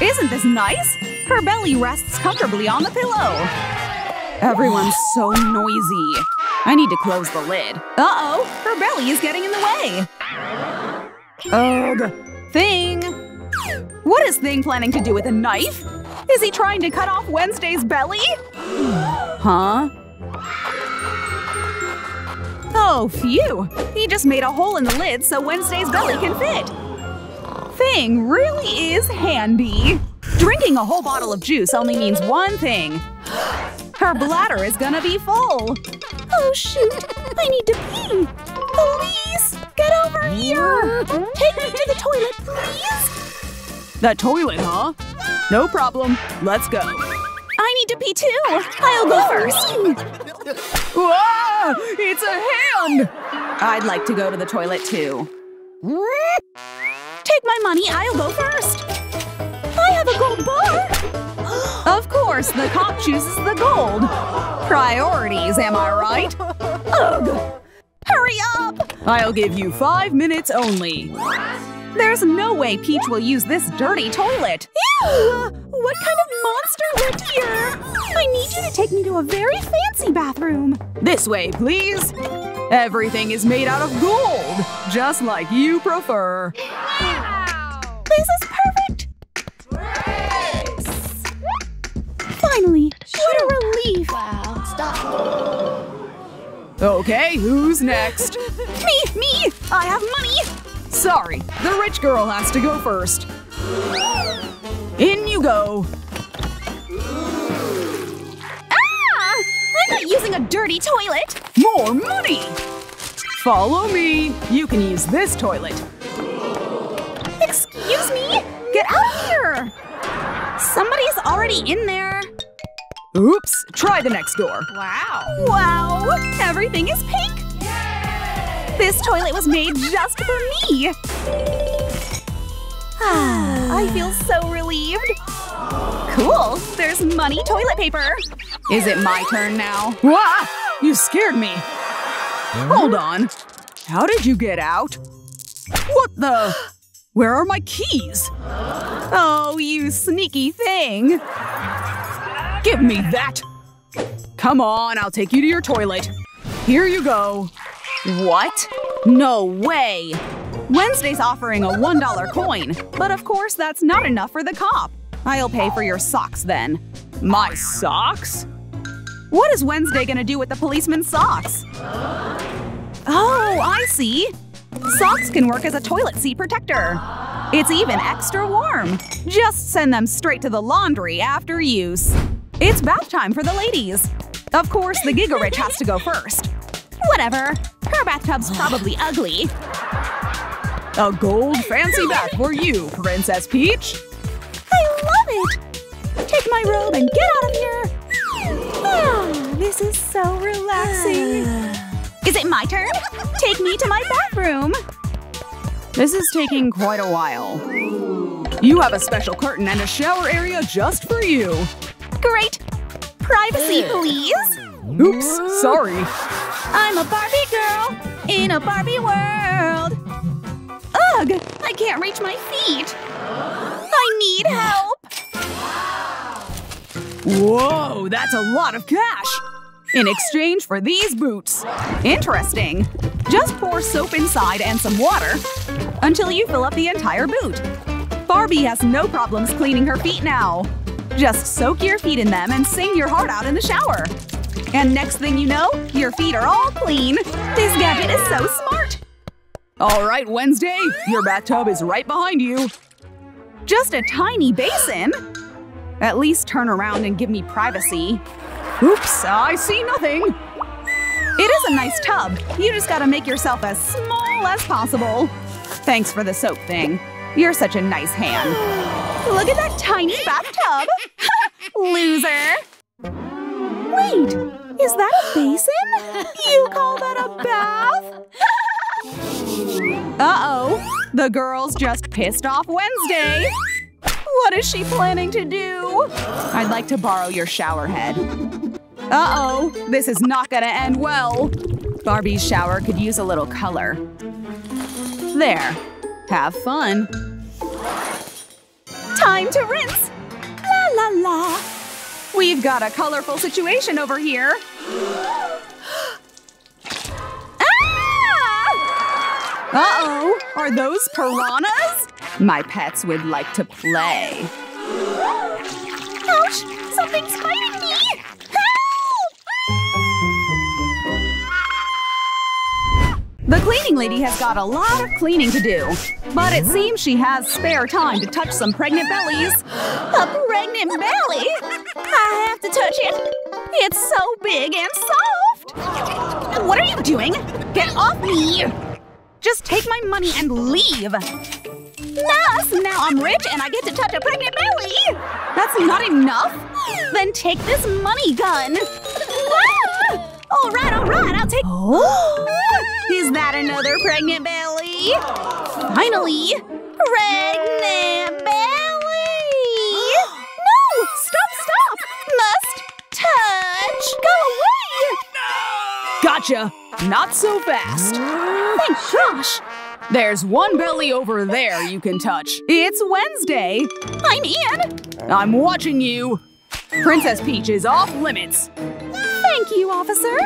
Isn't this nice? Her belly rests comfortably on the pillow. Everyone's so noisy. I need to close the lid. Uh-oh! Her belly is getting in the way! Ugh! Thing! What is Thing planning to do with a knife? Is he trying to cut off Wednesday's belly? [gasps] Huh? Oh, phew! He just made a hole in the lid so Wednesday's belly can fit! Thing really is handy! Drinking a whole bottle of juice only means one thing. [gasps] Her bladder is gonna be full! Oh shoot! I need to pee! Please! Get over here! Take me to the toilet, please! The toilet, huh? No problem. Let's go. I need to pee too! I'll go first! Whoa! It's a hand! I'd like to go to the toilet too. Take my money, I'll go first! I have a gold bar! Of course, the cop chooses the gold. Priorities, am I right? Ugh! Hurry up! I'll give you five minutes only. There's no way Peach will use this dirty toilet. Ew! [gasps] What kind of monster lived here? I need you to take me to a very fancy bathroom. This way, please. Everything is made out of gold, just like you prefer. Wow! This is perfect. Finally, what a relief. Wow, stop. Okay, who's next? [laughs] me, me! I have money! Sorry, the rich girl has to go first. In you go. Ah! I'm not using a dirty toilet! More money! Follow me. You can use this toilet. Excuse me? Get out of here! Somebody's already in there. Oops, try the next door. Wow. Wow! Everything is pink! This toilet was made just for me! Ah, I feel so relieved. Cool, there's money toilet paper. Is it my turn now? Wah! You scared me. Hold on. How did you get out? What the? Where are my keys? Oh, you sneaky thing. Give me that! Come on, I'll take you to your toilet. Here you go. What? No way! Wednesday's offering a $1 coin, but of course that's not enough for the cop. I'll pay for your socks then. My socks? What is Wednesday gonna do with the policeman's socks? Oh, I see. Socks can work as a toilet seat protector. It's even extra warm. Just send them straight to the laundry after use. It's bath time for the ladies. Of course, the Giga-Rich has to go first. Whatever. Her bathtub's probably ugly. A gold fancy bath for you, Princess Peach. I love it! Take my robe and get out of here! Ah, this is so relaxing. [sighs] Is it my turn? Take me to my bathroom! This is taking quite a while. You have a special curtain and a shower area just for you. Great! Privacy, please! Oops, sorry. I'm a Barbie girl in a Barbie world. Ugh! I can't reach my feet. I need help. Whoa, that's a lot of cash! In exchange for these boots. Interesting. Just pour soap inside and some water until you fill up the entire boot. Barbie has no problems cleaning her feet now. Just soak your feet in them and sing your heart out in the shower. And next thing you know, your feet are all clean. This gadget is so smart. All right, Wednesday, your bathtub is right behind you. Just a tiny basin. At least turn around and give me privacy. Oops, I see nothing. It is a nice tub. You just gotta make yourself as small as possible. Thanks for the soap thing. You're such a nice hand. Look at that tiny bathtub! [laughs] Loser! Wait, is that a basin? You call that a bath? Uh-oh, the girl's just pissed off Wednesday. What is she planning to do? I'd like to borrow your shower head. Uh-oh, this is not gonna end well. Barbie's shower could use a little color. There, have fun. Time to rinse! La la la! We've got a colorful situation over here. [gasps] ah! Uh-oh, are those piranhas? My pets would like to play. [gasps] Ouch! Something's biting me! The cleaning lady has got a lot of cleaning to do. But it seems she has spare time to touch some pregnant bellies. [gasps] A pregnant belly? I have to touch it. It's so big and soft. What are you doing? Get off me! Just take my money and leave. Thus, now I'm rich and I get to touch a pregnant belly! That's not enough? Then take this money gun! Ah! Alright, alright, I'll take- Oh? [gasps] Is that another pregnant belly? Finally! Pregnant Gotcha! Not so fast. Thank gosh! There's one belly over there you can touch. It's Wednesday! I'm in! I'm watching you. Princess Peach is off limits. Thank you, officer!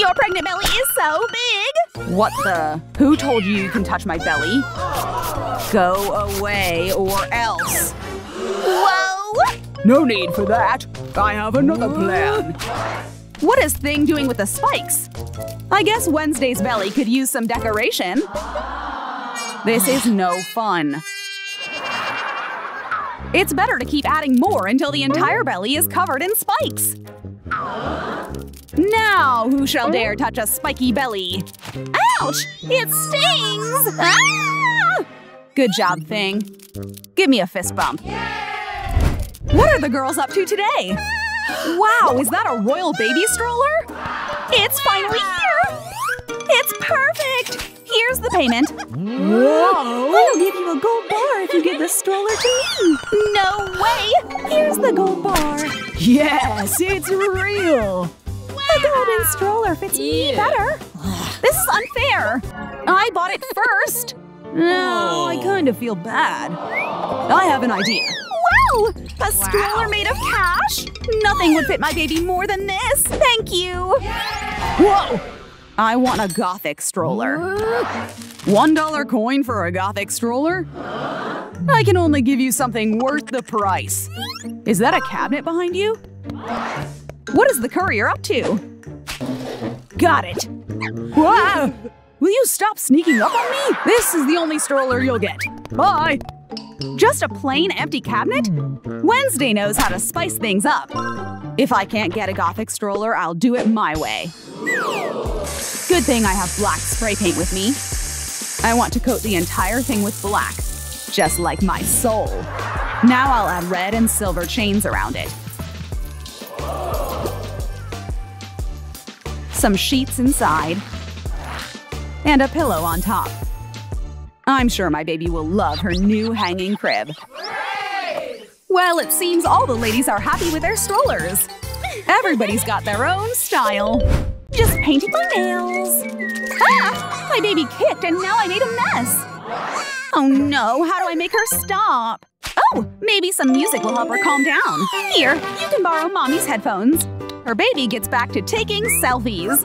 Your pregnant belly is so big! What the? Who told you you can touch my belly? Go away or else. Whoa! No need for that. I have another plan. What is Thing doing with the spikes? I guess Wednesday's belly could use some decoration. This is no fun. It's better to keep adding more until the entire belly is covered in spikes. Now, who shall dare touch a spiky belly? Ouch! It stings! Ah! Good job, Thing. Give me a fist bump. What are the girls up to today? Wow, is that a royal baby stroller? It's finally here! It's perfect! Here's the payment. Whoa! I'll give you a gold bar if you give the stroller to me. No way! Here's the gold bar. Yes, it's real. The golden stroller fits me better. This is unfair. I bought it first. Now I kind of feel bad. I have an idea. Wow! A stroller made of cash? Nothing would fit my baby more than this. Thank you. Whoa! I want a gothic stroller. One dollar coin for a gothic stroller? I can only give you something worth the price. Is that a cabinet behind you? What is the courier up to? Got it. Wow! Will you stop sneaking up on me? This is the only stroller you'll get. Bye! Just a plain empty cabinet? Wednesday knows how to spice things up. If I can't get a gothic stroller, I'll do it my way. Good thing I have black spray paint with me. I want to coat the entire thing with black, just like my soul. Now I'll add red and silver chains around it. Some sheets inside, and a pillow on top. I'm sure my baby will love her new hanging crib. Well, it seems all the ladies are happy with their strollers. Everybody's got their own style. Just painted my nails. Ah! My baby kicked and now I made a mess. Oh no, how do I make her stop? Oh, maybe some music will help her calm down. Here, you can borrow mommy's headphones. Her baby gets back to taking selfies.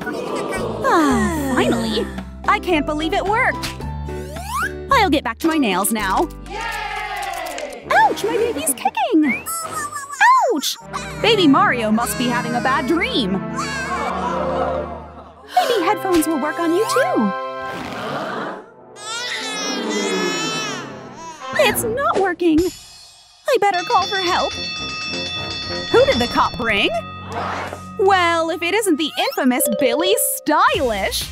Ah, finally. I can't believe it worked. I'll get back to my nails now. Ouch, my baby's kicking! Ouch! Baby Mario must be having a bad dream. Maybe headphones will work on you too. It's not working. I better call for help. Who did the cop bring? Well, if it isn't the infamous Billy Stylish.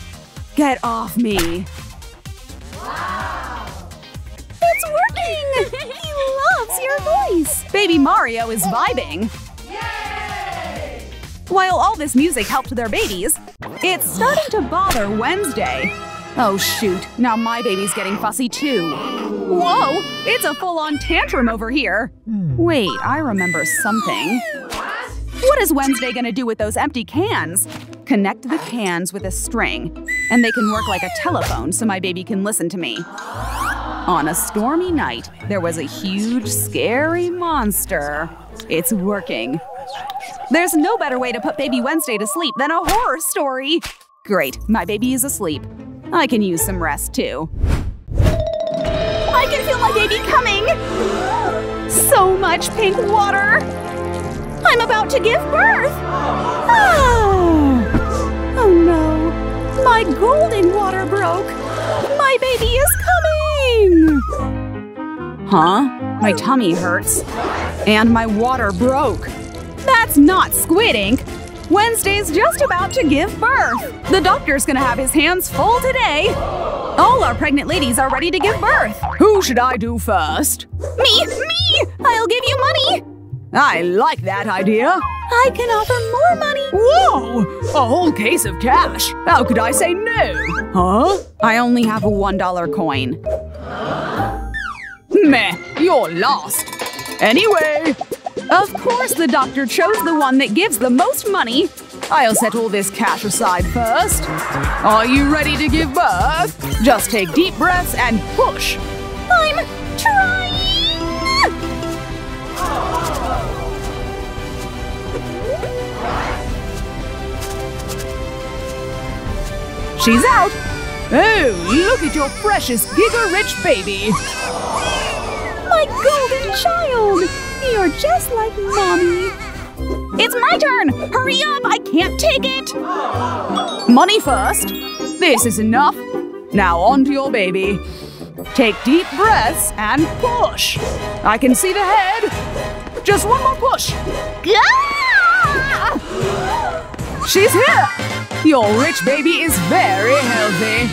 Get off me. Wow! It's working! [laughs] he loves your voice! Baby Mario is vibing. Yay! While all this music helped their babies, it's starting to bother Wednesday. Oh shoot, now my baby's getting fussy too. Whoa, it's a full-on tantrum over here. Hmm. Wait, I remember something. What is Wednesday gonna do with those empty cans? Connect the cans with a string, and they can work like a telephone so my baby can listen to me. On a stormy night, there was a huge, scary monster. It's working. There's no better way to put baby Wednesday to sleep than a horror story. Great, my baby is asleep. I can use some rest too. I can feel my baby coming! So much pink water! I'm about to give birth! Oh, oh no, my golden water broke! My baby is coming! Huh? My tummy hurts. And my water broke. That's not squid ink! Wednesday's just about to give birth! The doctor's gonna have his hands full today! All our pregnant ladies are ready to give birth! Who should I do first? Me! Me! I'll give you money! I like that idea. I can offer more money! Whoa! A whole case of cash. How could I say no? Huh? I only have a $1 coin. Meh, you're lost. Anyway, Of course the doctor chose the one that gives the most money. I'll set all this cash aside first. Are you ready to give birth? Just take deep breaths and push. She's out. Oh, look at your precious giga-rich baby. My golden child! You're just like mommy. It's my turn! Hurry up! I can't take it! Money first. This is enough. Now on to your baby. Take deep breaths and push. I can see the head. Just one more push. She's here. Your rich baby is very healthy.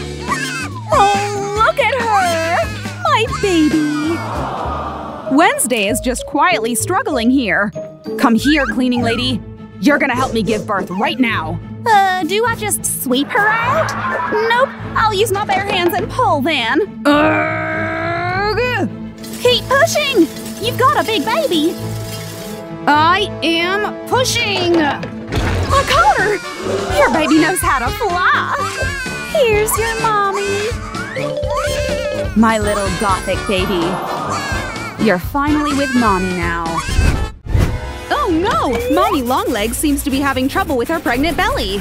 Oh, look at her! My baby! Wednesday is just quietly struggling here. Come here, cleaning lady. You're gonna help me give birth right now. Uh, do I just sweep her out? Nope, I'll use my bare hands and pull then. Ugh. Keep pushing! You've got a big baby. I am pushing. Caught her! Your baby knows how to fly. Here's your mommy. My little gothic baby. You're finally with mommy now. Oh no! Mommy Longlegs seems to be having trouble with her pregnant belly.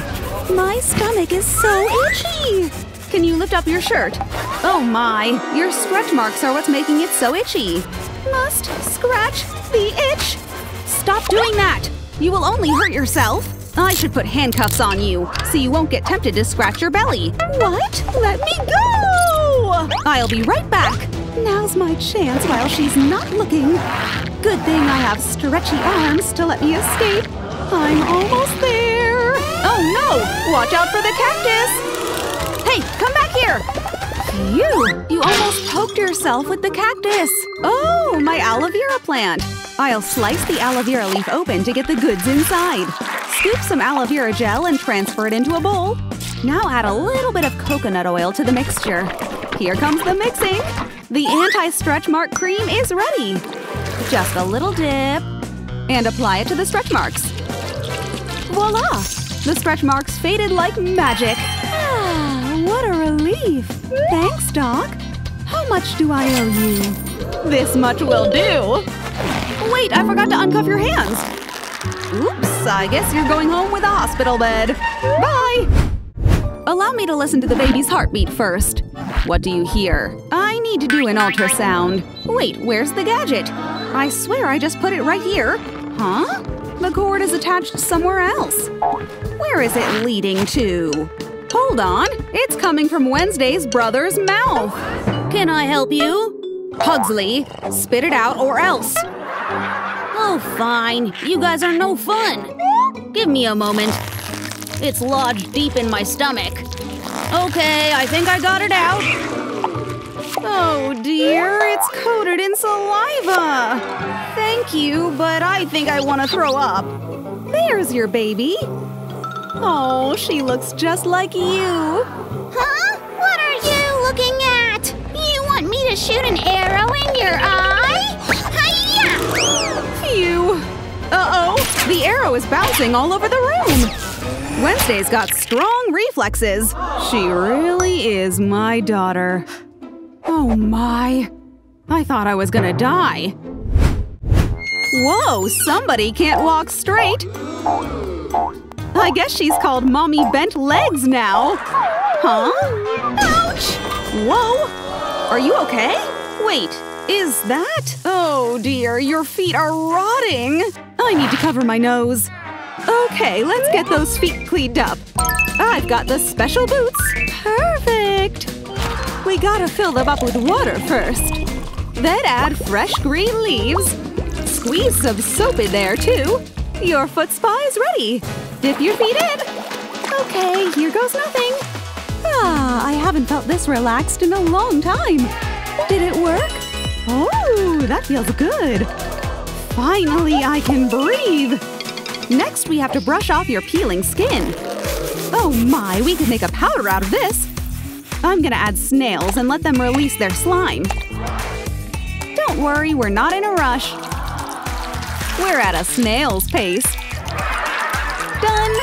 My stomach is so itchy. Can you lift up your shirt? Oh my, your stretch marks are what's making it so itchy. Must scratch the itch. Stop doing that. You will only hurt yourself. I should put handcuffs on you, so you won't get tempted to scratch your belly. What? Let me go! I'll be right back. Now's my chance while she's not looking. Good thing I have stretchy arms to let me escape. I'm almost there. Oh no! Watch out for the cactus! Hey, come back here! Phew! You almost poked yourself with the cactus! Oh, my aloe vera plant! I'll slice the aloe vera leaf open to get the goods inside. Scoop some aloe vera gel and transfer it into a bowl. Now add a little bit of coconut oil to the mixture. Here comes the mixing! The anti-stretch mark cream is ready! Just a little dip, and apply it to the stretch marks. Voila! The stretch marks faded like magic. Ah, what a relief! Thanks, Doc. How much do I owe you? This much will do. Wait, I forgot to uncuff your hands. Oops, I guess you're going home with a hospital bed. Bye! Allow me to listen to the baby's heartbeat first. What do you hear? I need to do an ultrasound. Wait, where's the gadget? I swear I just put it right here. Huh? The cord is attached somewhere else. Where is it leading to? Hold on, it's coming from Wednesday's brother's mouth. Can I help you? Pugsley, spit it out or else. Oh, fine. You guys are no fun. Give me a moment. It's lodged deep in my stomach. Okay, I think I got it out. Oh dear, it's coated in saliva. Thank you, but I think I want to throw up. There's your baby. Oh, she looks just like you. Huh? What are you looking at? You want me to shoot an arrow in your eye? Hiya! Phew. Uh-oh, the arrow is bouncing all over the room. Wednesday's got strong reflexes. She really is my daughter. Oh my. I thought I was gonna die. Whoa, somebody can't walk straight. I guess she's called Mommy Bent Legs now. Huh? Ouch! Whoa! Are you okay? Wait, is that? Oh dear, your feet are rotting. I need to cover my nose. Okay, let's get those feet cleaned up. I've got the special boots. Perfect! We gotta fill them up with water first. Then add fresh green leaves. Squeeze some soap in there, too. Your foot spa is ready. Dip your feet in. Okay, here goes nothing. Ah, I haven't felt this relaxed in a long time. Did it work? Oh, that feels good. Finally, I can breathe. Next, we have to brush off your peeling skin. Oh my, we could make a powder out of this. I'm gonna add snails and let them release their slime. Don't worry, we're not in a rush. We're at a snail's pace. Done!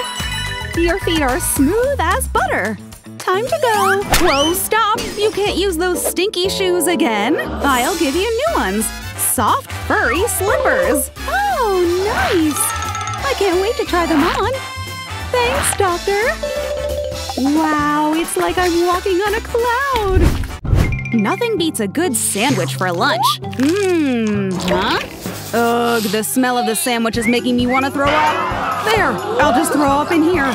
Your feet are smooth as butter. Time to go. Whoa, stop! You can't use those stinky shoes again. I'll give you new ones. Soft, furry slippers. Oh, nice! I can't wait to try them on. Thanks, doctor. Wow, it's like I'm walking on a cloud. Nothing beats a good sandwich for lunch. Mmm, huh? Ugh, the smell of the sandwich is making me want to throw up. There, I'll just throw up in here.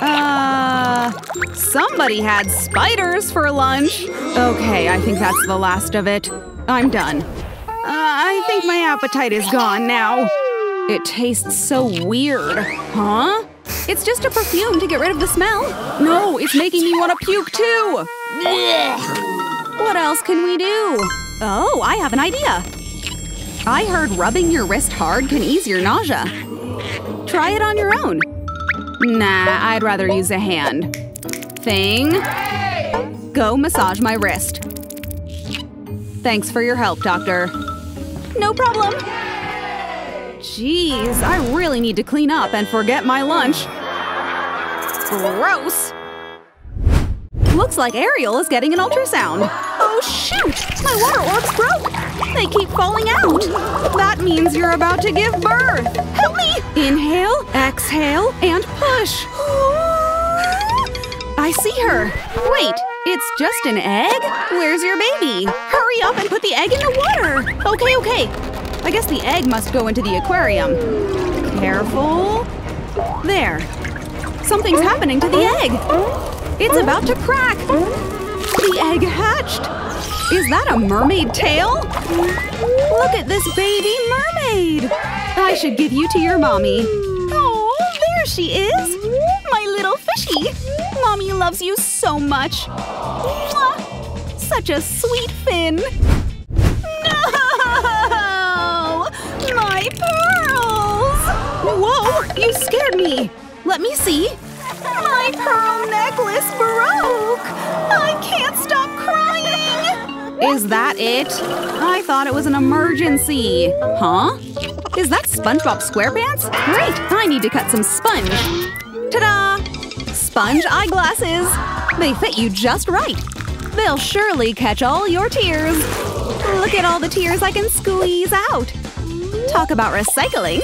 Uh, somebody had spiders for lunch. Okay, I think that's the last of it. I'm done. Uh, I think my appetite is gone now. It tastes so weird. Huh? It's just a perfume to get rid of the smell. No, it's making me want to puke too. What else can we do? Oh, I have an idea. I heard rubbing your wrist hard can ease your nausea. Try it on your own. Nah, I'd rather use a hand. Thing. Go massage my wrist. Thanks for your help, doctor. No problem. Jeez, I really need to clean up and forget my lunch. Gross! Looks like Ariel is getting an ultrasound. Oh shoot! My water orbs broke! They keep falling out! That means you're about to give birth! Help me! Inhale, exhale, and push! I see her! Wait, it's just an egg? Where's your baby? Hurry up and put the egg in the water! Okay, okay. I guess the egg must go into the aquarium. Careful. There. Something's happening to the egg. It's about to crack. The egg hatched. Is that a mermaid tail? Look at this baby mermaid. I should give you to your mommy. Oh, there she is. My little fishy. Mommy loves you so much. Mwah. Such a sweet fin. No! My pearls! Whoa! You scared me! Let me see. My pearl necklace broke! I can't stop crying! Is that it? I thought it was an emergency. Huh? Is that SpongeBob SquarePants? Great! I need to cut some sponge. Ta-da! Sponge eyeglasses! They fit you just right. They'll surely catch all your tears. Look at all the tears I can squeeze out. Talk about recycling.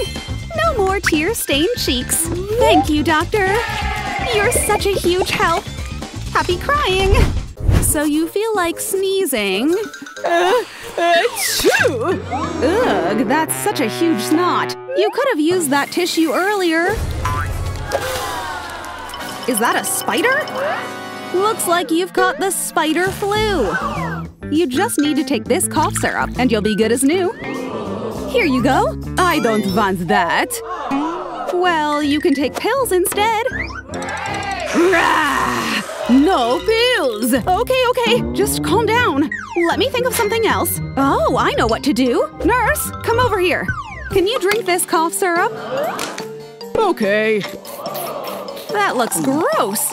No more tear-stained cheeks. Thank you, doctor. You're such a huge help. Happy crying. So you feel like sneezing. Uh, achoo! Ugh, that's such a huge snot. You could have used that tissue earlier. Is that a spider? Looks like you've caught the spider flu. You just need to take this cough syrup and you'll be good as new. Here you go. I don't want that. Well, you can take pills instead. Rah! No pills! Okay, okay, just calm down. Let me think of something else. Oh, I know what to do. Nurse, come over here. Can you drink this cough syrup? Okay. That looks gross.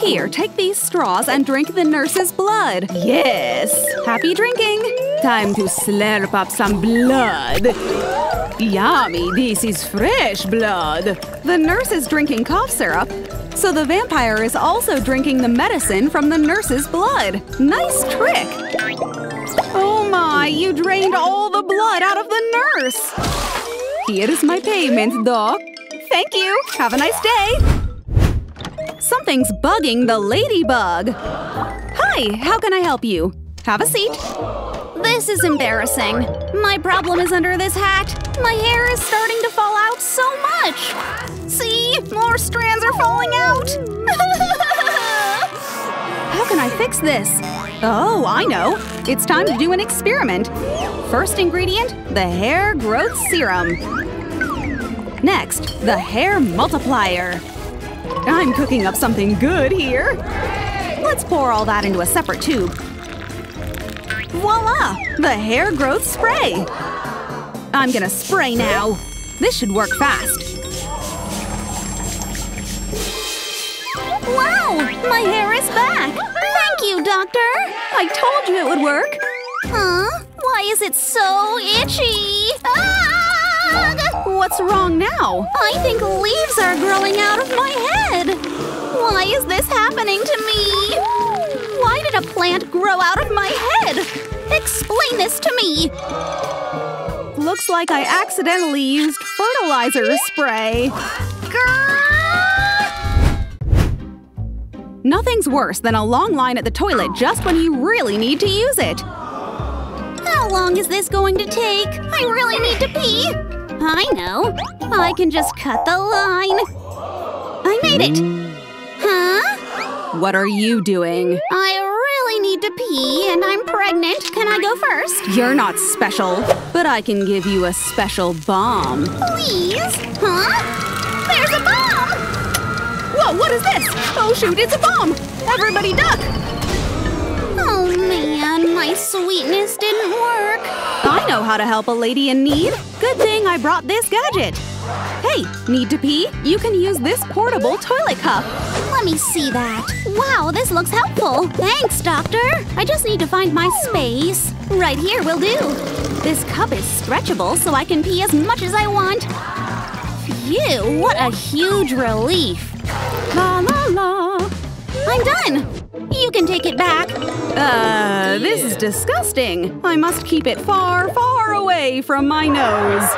Here, take these straws and drink the nurse's blood. Yes! Happy drinking! Time to slurp up some blood. Yummy, this is fresh blood. The nurse is drinking cough syrup, so the vampire is also drinking the medicine from the nurse's blood. Nice trick! Oh my, you drained all the blood out of the nurse! Here is my payment, Doc. Thank you. Have a nice day. Something's bugging the ladybug. Hi, how can I help you? Have a seat. This is embarrassing. My problem is under this hat. My hair is starting to fall out so much. See? More strands are falling out. [laughs] how can I fix this? Oh, I know. It's time to do an experiment. First ingredient, the hair growth serum. Next, the hair multiplier. I'm cooking up something good here. Let's pour all that into a separate tube. Voila! The hair growth spray! I'm gonna spray now. This should work fast. Wow! My hair is back! Thank you, Doctor! I told you it would work! Huh? Why is it so itchy? What's wrong now? I think leaves are growing out of my head! Why is this happening to me? Why did a plant grow out of my head? Explain this to me! Looks like I accidentally used fertilizer spray. Grrr! Nothing's worse than a long line at the toilet just when you really need to use it. How long is this going to take? I really need to pee. I know. I can just cut the line. I made it. Huh? What are you doing? I really need to pee and I'm pregnant. Can I go first? You're not special, but I can give you a special bomb. Please? Huh? There's a bomb! Whoa, what is this? Oh shoot, it's a bomb! Everybody duck! Oh man, my sweetness didn't work. I know how to help a lady in need. Good thing I brought this gadget. Hey, need to pee? You can use this portable toilet cup. Let me see that. Wow, this looks helpful. Thanks, doctor. I just need to find my space. Right here will do. This cup is stretchable so I can pee as much as I want. Phew, what a huge relief. La la la. I'm done. You can take it back. Uh, this is disgusting. I must keep it far, far away from my nose.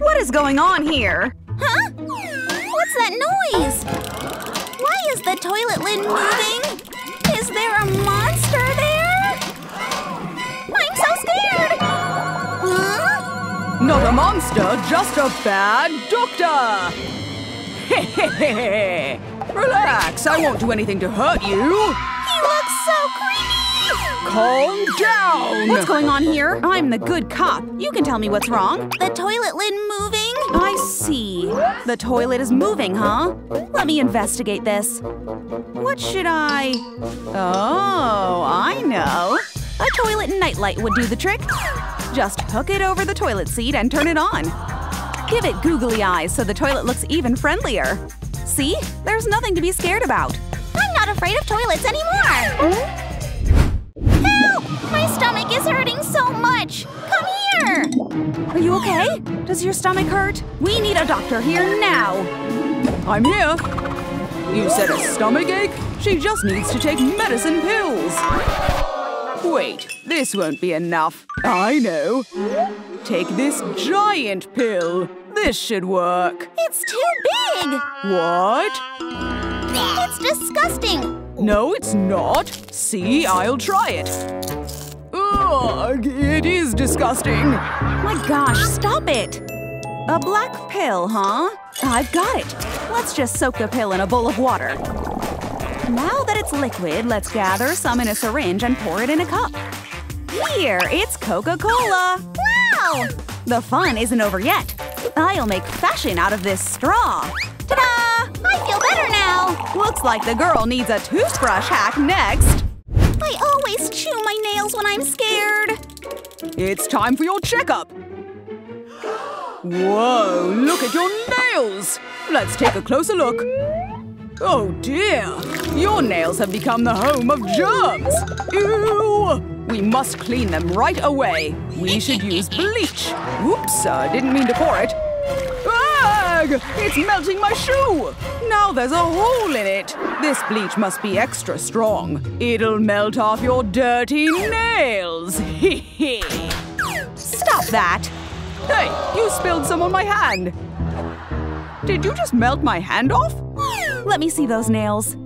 What is going on here? Huh? What's that noise? Why is the toilet lid moving? Is there a monster there? I'm so scared! Huh? Not a monster, just a bad doctor! Hehehe! [laughs] Relax, I won't do anything to hurt you! He looks so creepy! Calm down! What's going on here? I'm the good cop. You can tell me what's wrong. The toilet lid moving? I see. The toilet is moving, huh? Let me investigate this. What should I. Oh, I know. A toilet nightlight would do the trick. Just hook it over the toilet seat and turn it on. Give it googly eyes so the toilet looks even friendlier. See? There's nothing to be scared about. I'm not afraid of toilets anymore! Help! My stomach is hurting so much! Come here! Are you okay? Does your stomach hurt? We need a doctor here now. I'm here! You said a stomach ache? She just needs to take medicine pills! Wait, this won't be enough. I know. Take this giant pill. This should work. It's too big! What? It's disgusting! No, it's not. See, I'll try it. Ugh, it is disgusting. My gosh, stop it! A black pill, huh? I've got it. Let's just soak the pill in a bowl of water. Now that it's liquid, let's gather some in a syringe and pour it in a cup. Here, it's Coca-Cola! Wow! The fun isn't over yet. I'll make fashion out of this straw. Ta-da! I feel better now! Looks like the girl needs a toothbrush hack next. I always chew my nails when I'm scared. It's time for your checkup. Whoa, look at your nails! Let's take a closer look. Oh dear, your nails have become the home of germs. Ew! We must clean them right away. We should use bleach. Oops, I didn't mean to pour it. Ugh! It's melting my shoe! Now there's a hole in it. This bleach must be extra strong. It'll melt off your dirty nails. [laughs] Hee hee Stop that! Hey, you spilled some on my hand. Did you just melt my hand off? Let me see those nails.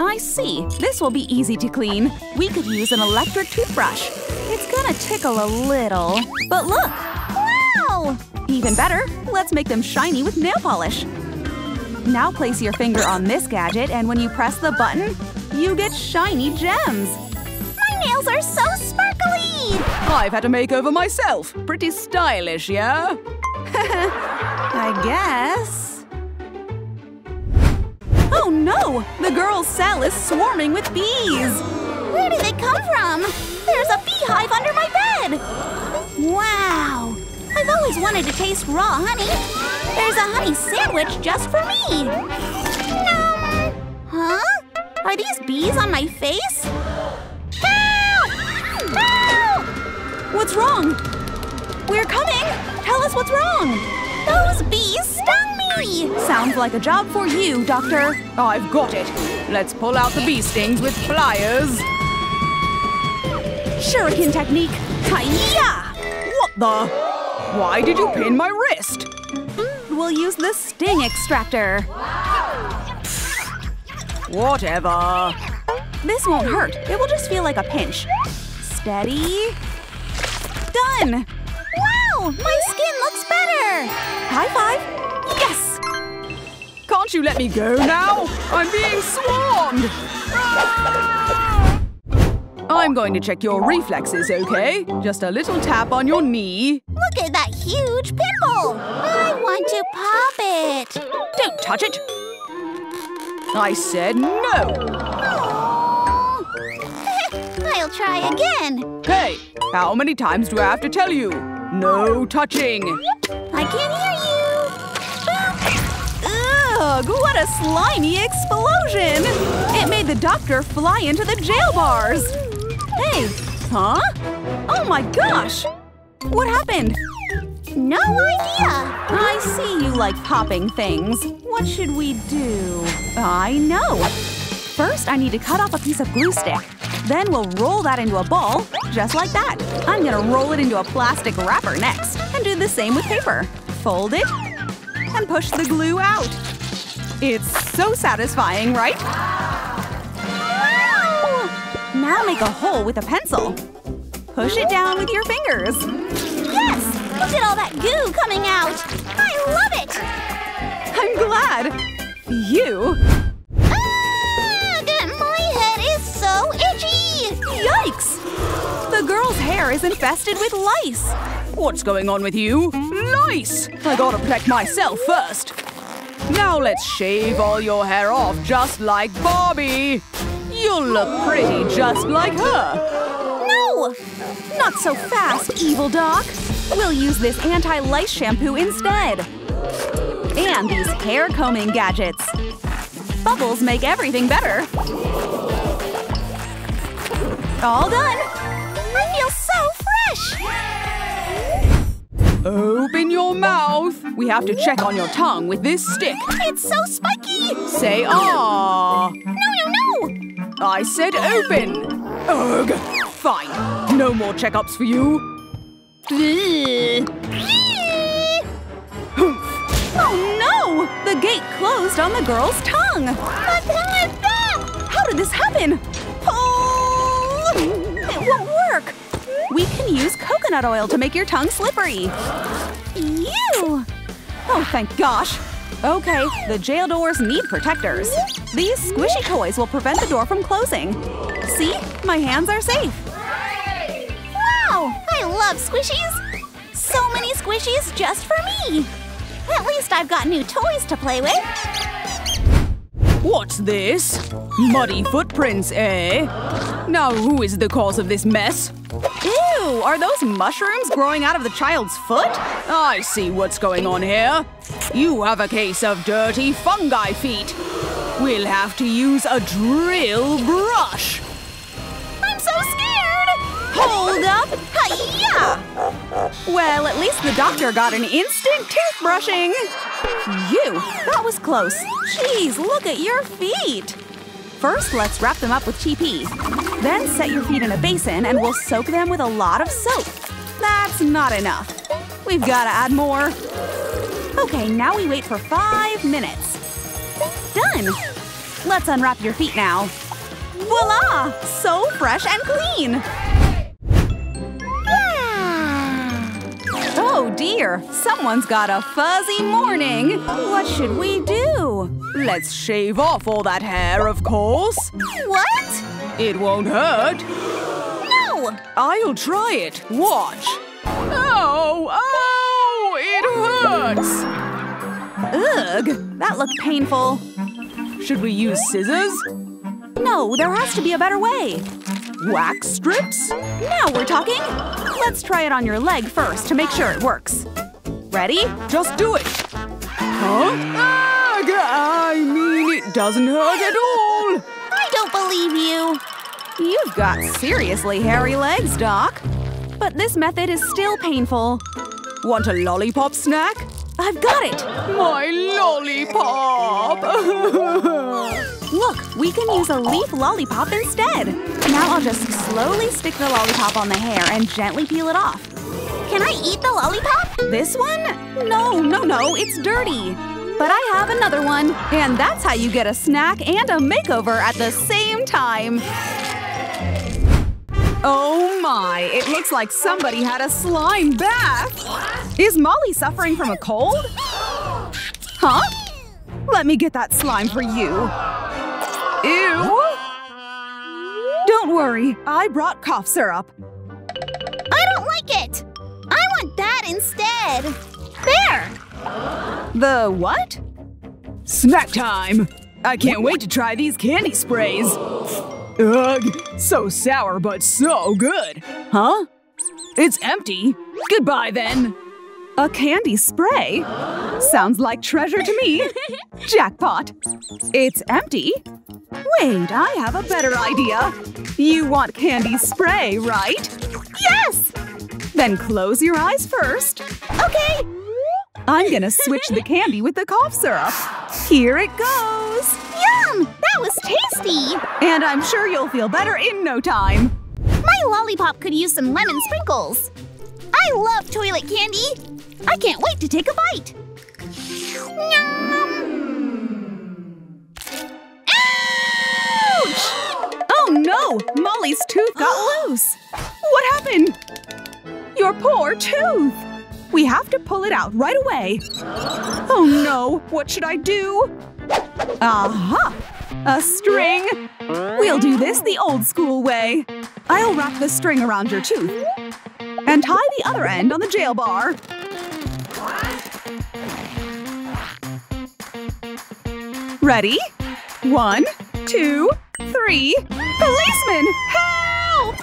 I see. This will be easy to clean. We could use an electric toothbrush. It's gonna tickle a little. But look! Wow! Even better, let's make them shiny with nail polish. Now place your finger on this gadget and when you press the button, you get shiny gems. My nails are so sparkly! I've had a makeover myself. Pretty stylish, yeah? [laughs] I guess. Oh no! The girl's cell is swarming with bees! Where did they come from? There's a beehive under my bed! Wow! I've always wanted to taste raw honey. There's a honey sandwich just for me. Nom! Huh? Are these bees on my face? Help! Help! What's wrong? We're coming! Tell us what's wrong! Those bees stung me! Sounds like a job for you, Doctor. I've got it. Let's pull out the bee stings with pliers. Shuriken technique. Hiya! What the? Why did you pin my wrist? Mm, we'll use the sting extractor. Whatever. This won't hurt. It will just feel like a pinch. Steady. Done! Wow! My skin looks better! High five! Yes! Can't you let me go now? I'm being swarmed! I'm going to check your reflexes, okay? Just a little tap on your knee. Look at that huge pimple! I want to pop it! Don't touch it! I said no! [laughs] I'll try again. Hey, how many times do I have to tell you? No touching! I can't hear you. Ugh, what a slimy explosion! It made the doctor fly into the jail bars! Hey, huh? Oh my gosh! What happened? No idea. I see you like popping things. What should we do? I know! First, I need to cut off a piece of glue stick. Then we'll roll that into a ball, just like that. I'm gonna roll it into a plastic wrapper next, and do the same with paper. Fold it, and push the glue out. It's so satisfying, right? Wow! Now make a hole with a pencil. Push it down with your fingers. Yes! Look at all that goo coming out! I love it! I'm glad. You? The girl's hair is infested with lice. What's going on with you? Lice! I gotta protect myself first. Now let's shave all your hair off just like Barbie. You'll look pretty just like her. No! Not so fast, evil doc. We'll use this anti-lice shampoo instead. And these hair combing gadgets. Bubbles make everything better. All done. I feel so fresh! Open your mouth. We have to check on your tongue with this stick. It's so spiky! Say ah. No, no, no! I said open. Ugh. Fine. No more checkups for you. Oh no! The gate closed on the girl's tongue. But what the? How did this happen? We can use coconut oil to make your tongue slippery. Ew! Oh, thank gosh. Okay, the jail doors need protectors. These squishy toys will prevent the door from closing. See? My hands are safe. Wow! I love squishies! So many squishies just for me! At least I've got new toys to play with! What's this? Muddy footprints, eh? Now who is the cause of this mess? Ew! Are those mushrooms growing out of the child's foot? I see what's going on here. You have a case of dirty fungi feet. We'll have to use a drill brush. I'm so scared! Hold up! Hiya! Well, at least the doctor got an instant tooth brushing. You! That was close. Jeez, look at your feet! First, let's wrap them up with TP. Then set your feet in a basin and we'll soak them with a lot of soap. That's not enough. We've gotta add more. Okay, now we wait for five minutes. Done! Let's unwrap your feet now. Voila! So fresh and clean! Oh dear, someone's got a fuzzy morning. What should we do? Let's shave off all that hair, of course. What? It won't hurt. No! I'll try it. Watch. Oh, oh, it hurts. Ugh, that looked painful. Should we use scissors? No, there has to be a better way. Wax strips? Now we're talking. Let's try it on your leg first to make sure it works. Ready? Just do it. Huh? Ah, Ugh, I mean, it doesn't hurt at all. I don't believe you! You've got seriously hairy legs, Doc. But this method is still painful. Want a lollipop snack? I've got it! My lollipop! [laughs] Look, we can use a leaf lollipop instead. Now I'll just slowly stick the lollipop on the hair and gently peel it off. Can I eat the lollipop? This one? No, no, no, it's dirty. But I have another one, and that's how you get a snack and a makeover at the same time. Oh my, it looks like somebody had a slime bath. Is Molly suffering from a cold? Huh? Let me get that slime for you. Don't worry, I brought cough syrup. I don't like it! I want that instead! There! The what? Snack time! I can't wait to try these candy sprays. Ugh, so sour but so good. Huh? It's empty. Goodbye then. A candy spray? Sounds like treasure to me. [laughs] Jackpot. It's empty? Wait, I have a better idea. You want candy spray, right? Yes! Then close your eyes first. Okay! I'm gonna switch the candy with the cough syrup. Here it goes! Yum! That was tasty! And I'm sure you'll feel better in no time. My lollipop could use some lemon sprinkles. I love toilet candy! I can't wait to take a bite! Ouch! Oh no! Molly's tooth got [gasps] loose! What happened? Your poor tooth! We have to pull it out right away. Oh no, what should I do? Aha! A string! We'll do this the old school way. I'll wrap the string around your tooth and tie the other end on the jail bar. Ready? One, two, three. Policeman! Help!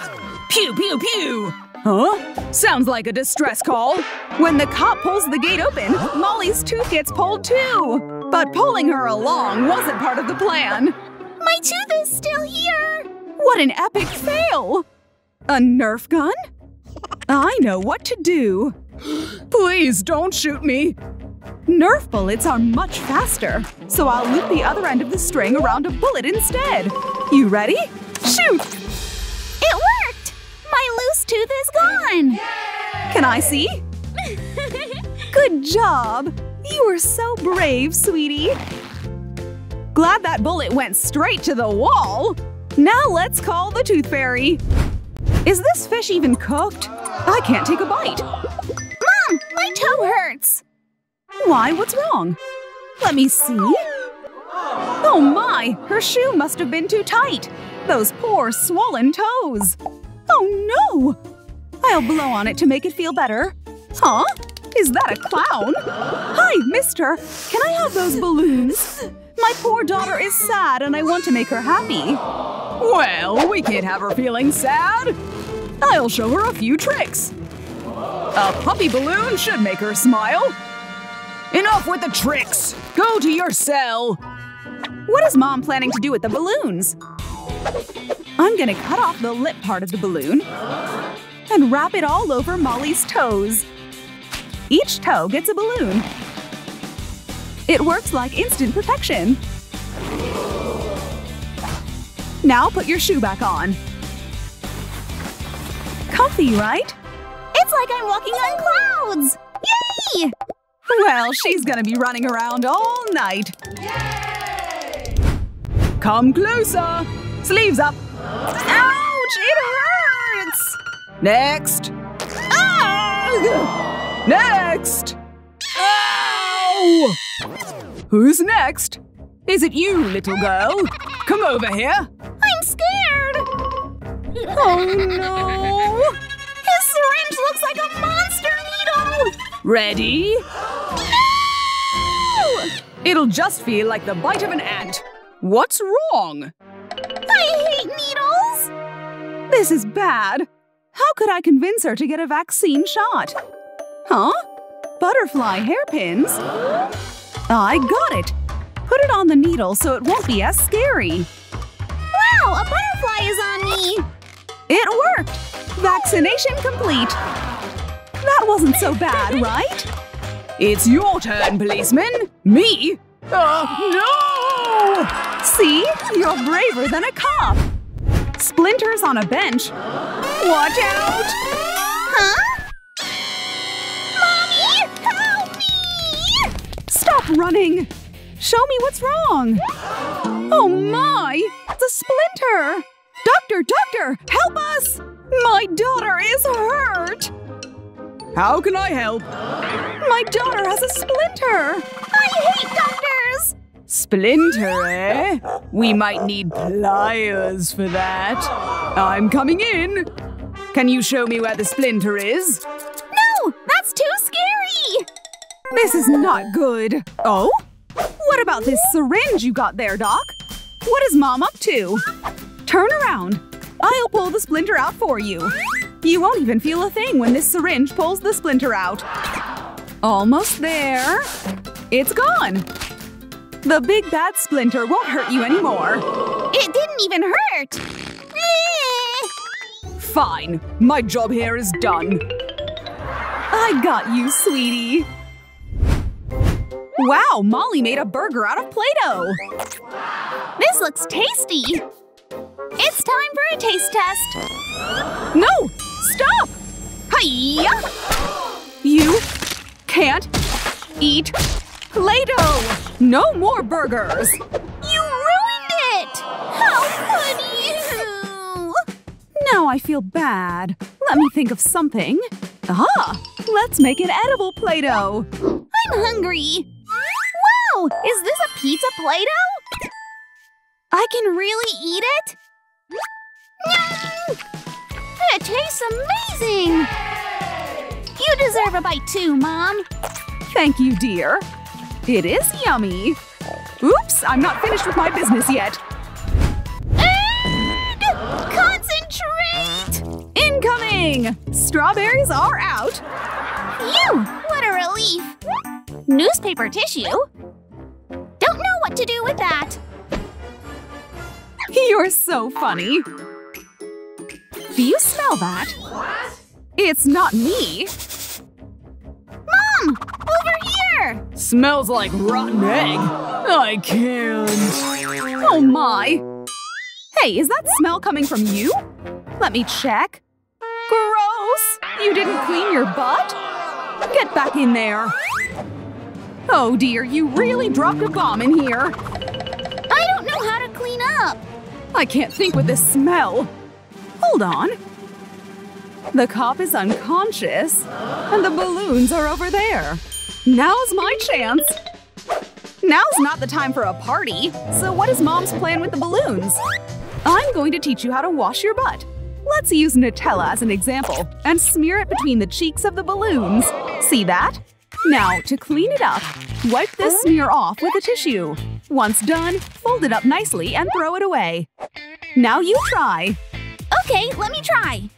Pew, pew, pew! Huh? Sounds like a distress call. When the cop pulls the gate open, Molly's tooth gets pulled too. But pulling her along wasn't part of the plan. My tooth is still here! What an epic fail! A Nerf gun? I know what to do. [gasps] Please don't shoot me. Nerf bullets are much faster, so I'll loop the other end of the string around a bullet instead. You ready? Shoot! It worked! My loose tooth is gone! Can I see? [laughs] Good job! You were so brave, sweetie. Glad that bullet went straight to the wall. Now let's call the tooth fairy. Is this fish even cooked? I can't take a bite. Mom, my toe hurts! Why? What's wrong? Let me see. Oh my! Her shoe must have been too tight. Those poor swollen toes. Oh no! I'll blow on it to make it feel better. Huh? Is that a clown? Hi, mister. Can I have those balloons? My poor daughter is sad and I want to make her happy. Well, we can't have her feeling sad. I'll show her a few tricks. A puppy balloon should make her smile. Enough with the tricks! Go to your cell! What is mom planning to do with the balloons? I'm gonna cut off the lip part of the balloon and wrap it all over Molly's toes. Each toe gets a balloon. It works like instant protection. Now put your shoe back on. Comfy, right? It's like I'm walking on clouds! Yay! Well, she's gonna be running around all night. Yay! Come closer! Sleeves up! Ouch! It hurts! Next! Ah! Next! Ow! Who's next? Is it you, little girl? Come over here! I'm scared! Oh no! His syringe looks like a monster needle! Ready? No! It'll just feel like the bite of an ant. What's wrong? I hate needles! This is bad. How could I convince her to get a vaccine shot? Huh? Butterfly hairpins? I got it. Put it on the needle so it won't be as scary. Wow, a butterfly is on me! It worked! Vaccination complete. That wasn't so bad, right? It's your turn, policeman. Me? Oh, no! See? You're braver than a cop. Splinters on a bench. Watch out! Huh? Mommy, help me! Stop running! Show me what's wrong! Oh my! It's a splinter! Doctor, doctor, help us! My daughter is hurt! How can I help? My daughter has a splinter! I hate doctors! Splinter, eh? We might need pliers for that. I'm coming in. Can you show me where the splinter is? No, that's too scary! This is not good. Oh? What about this syringe you got there, Doc? What is Mom up to? Turn around. I'll pull the splinter out for you. You won't even feel a thing when this syringe pulls the splinter out. Almost there. It's gone. The big bad splinter won't hurt you anymore. It didn't even hurt! [laughs] Fine. My job here is done. I got you, sweetie. Wow, Molly made a burger out of Play-Doh. This looks tasty! It's time for a taste test! No! Stop! Hiya! You can't eat Play-Doh! No more burgers! You ruined it! How could you? Now I feel bad. Let me think of something. Ah! Let's make an edible Play-Doh. I'm hungry. Wow, is this a pizza Play-Doh? I can really eat it? It tastes amazing! You deserve a bite too, Mom. Thank you, dear. It is yummy. Oops, I'm not finished with my business yet. And concentrate! Incoming! Strawberries are out. Phew, what a relief. Newspaper tissue? Don't know what to do with that. You're so funny. Do you smell that? What? It's not me. Mom, over here! Smells like rotten egg. I can't. Oh my! Hey, is that smell coming from you? Let me check. Gross! You didn't clean your butt? Get back in there! Oh dear, you really dropped a bomb in here! I don't know how to clean up. I can't think with this smell. Hold on. The cop is unconscious, and the balloons are over there. Now's my chance. Now's not the time for a party, so what is mom's plan with the balloons? I'm going to teach you how to wash your butt. Let's use Nutella as an example and smear it between the cheeks of the balloons. See that? Now, to clean it up, wipe this smear off with a tissue. Once done, fold it up nicely and throw it away. Now you try. Okay, let me try.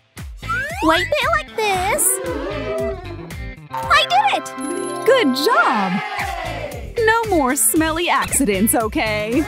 Wipe it like this. I did it! Good job! No more smelly accidents, okay?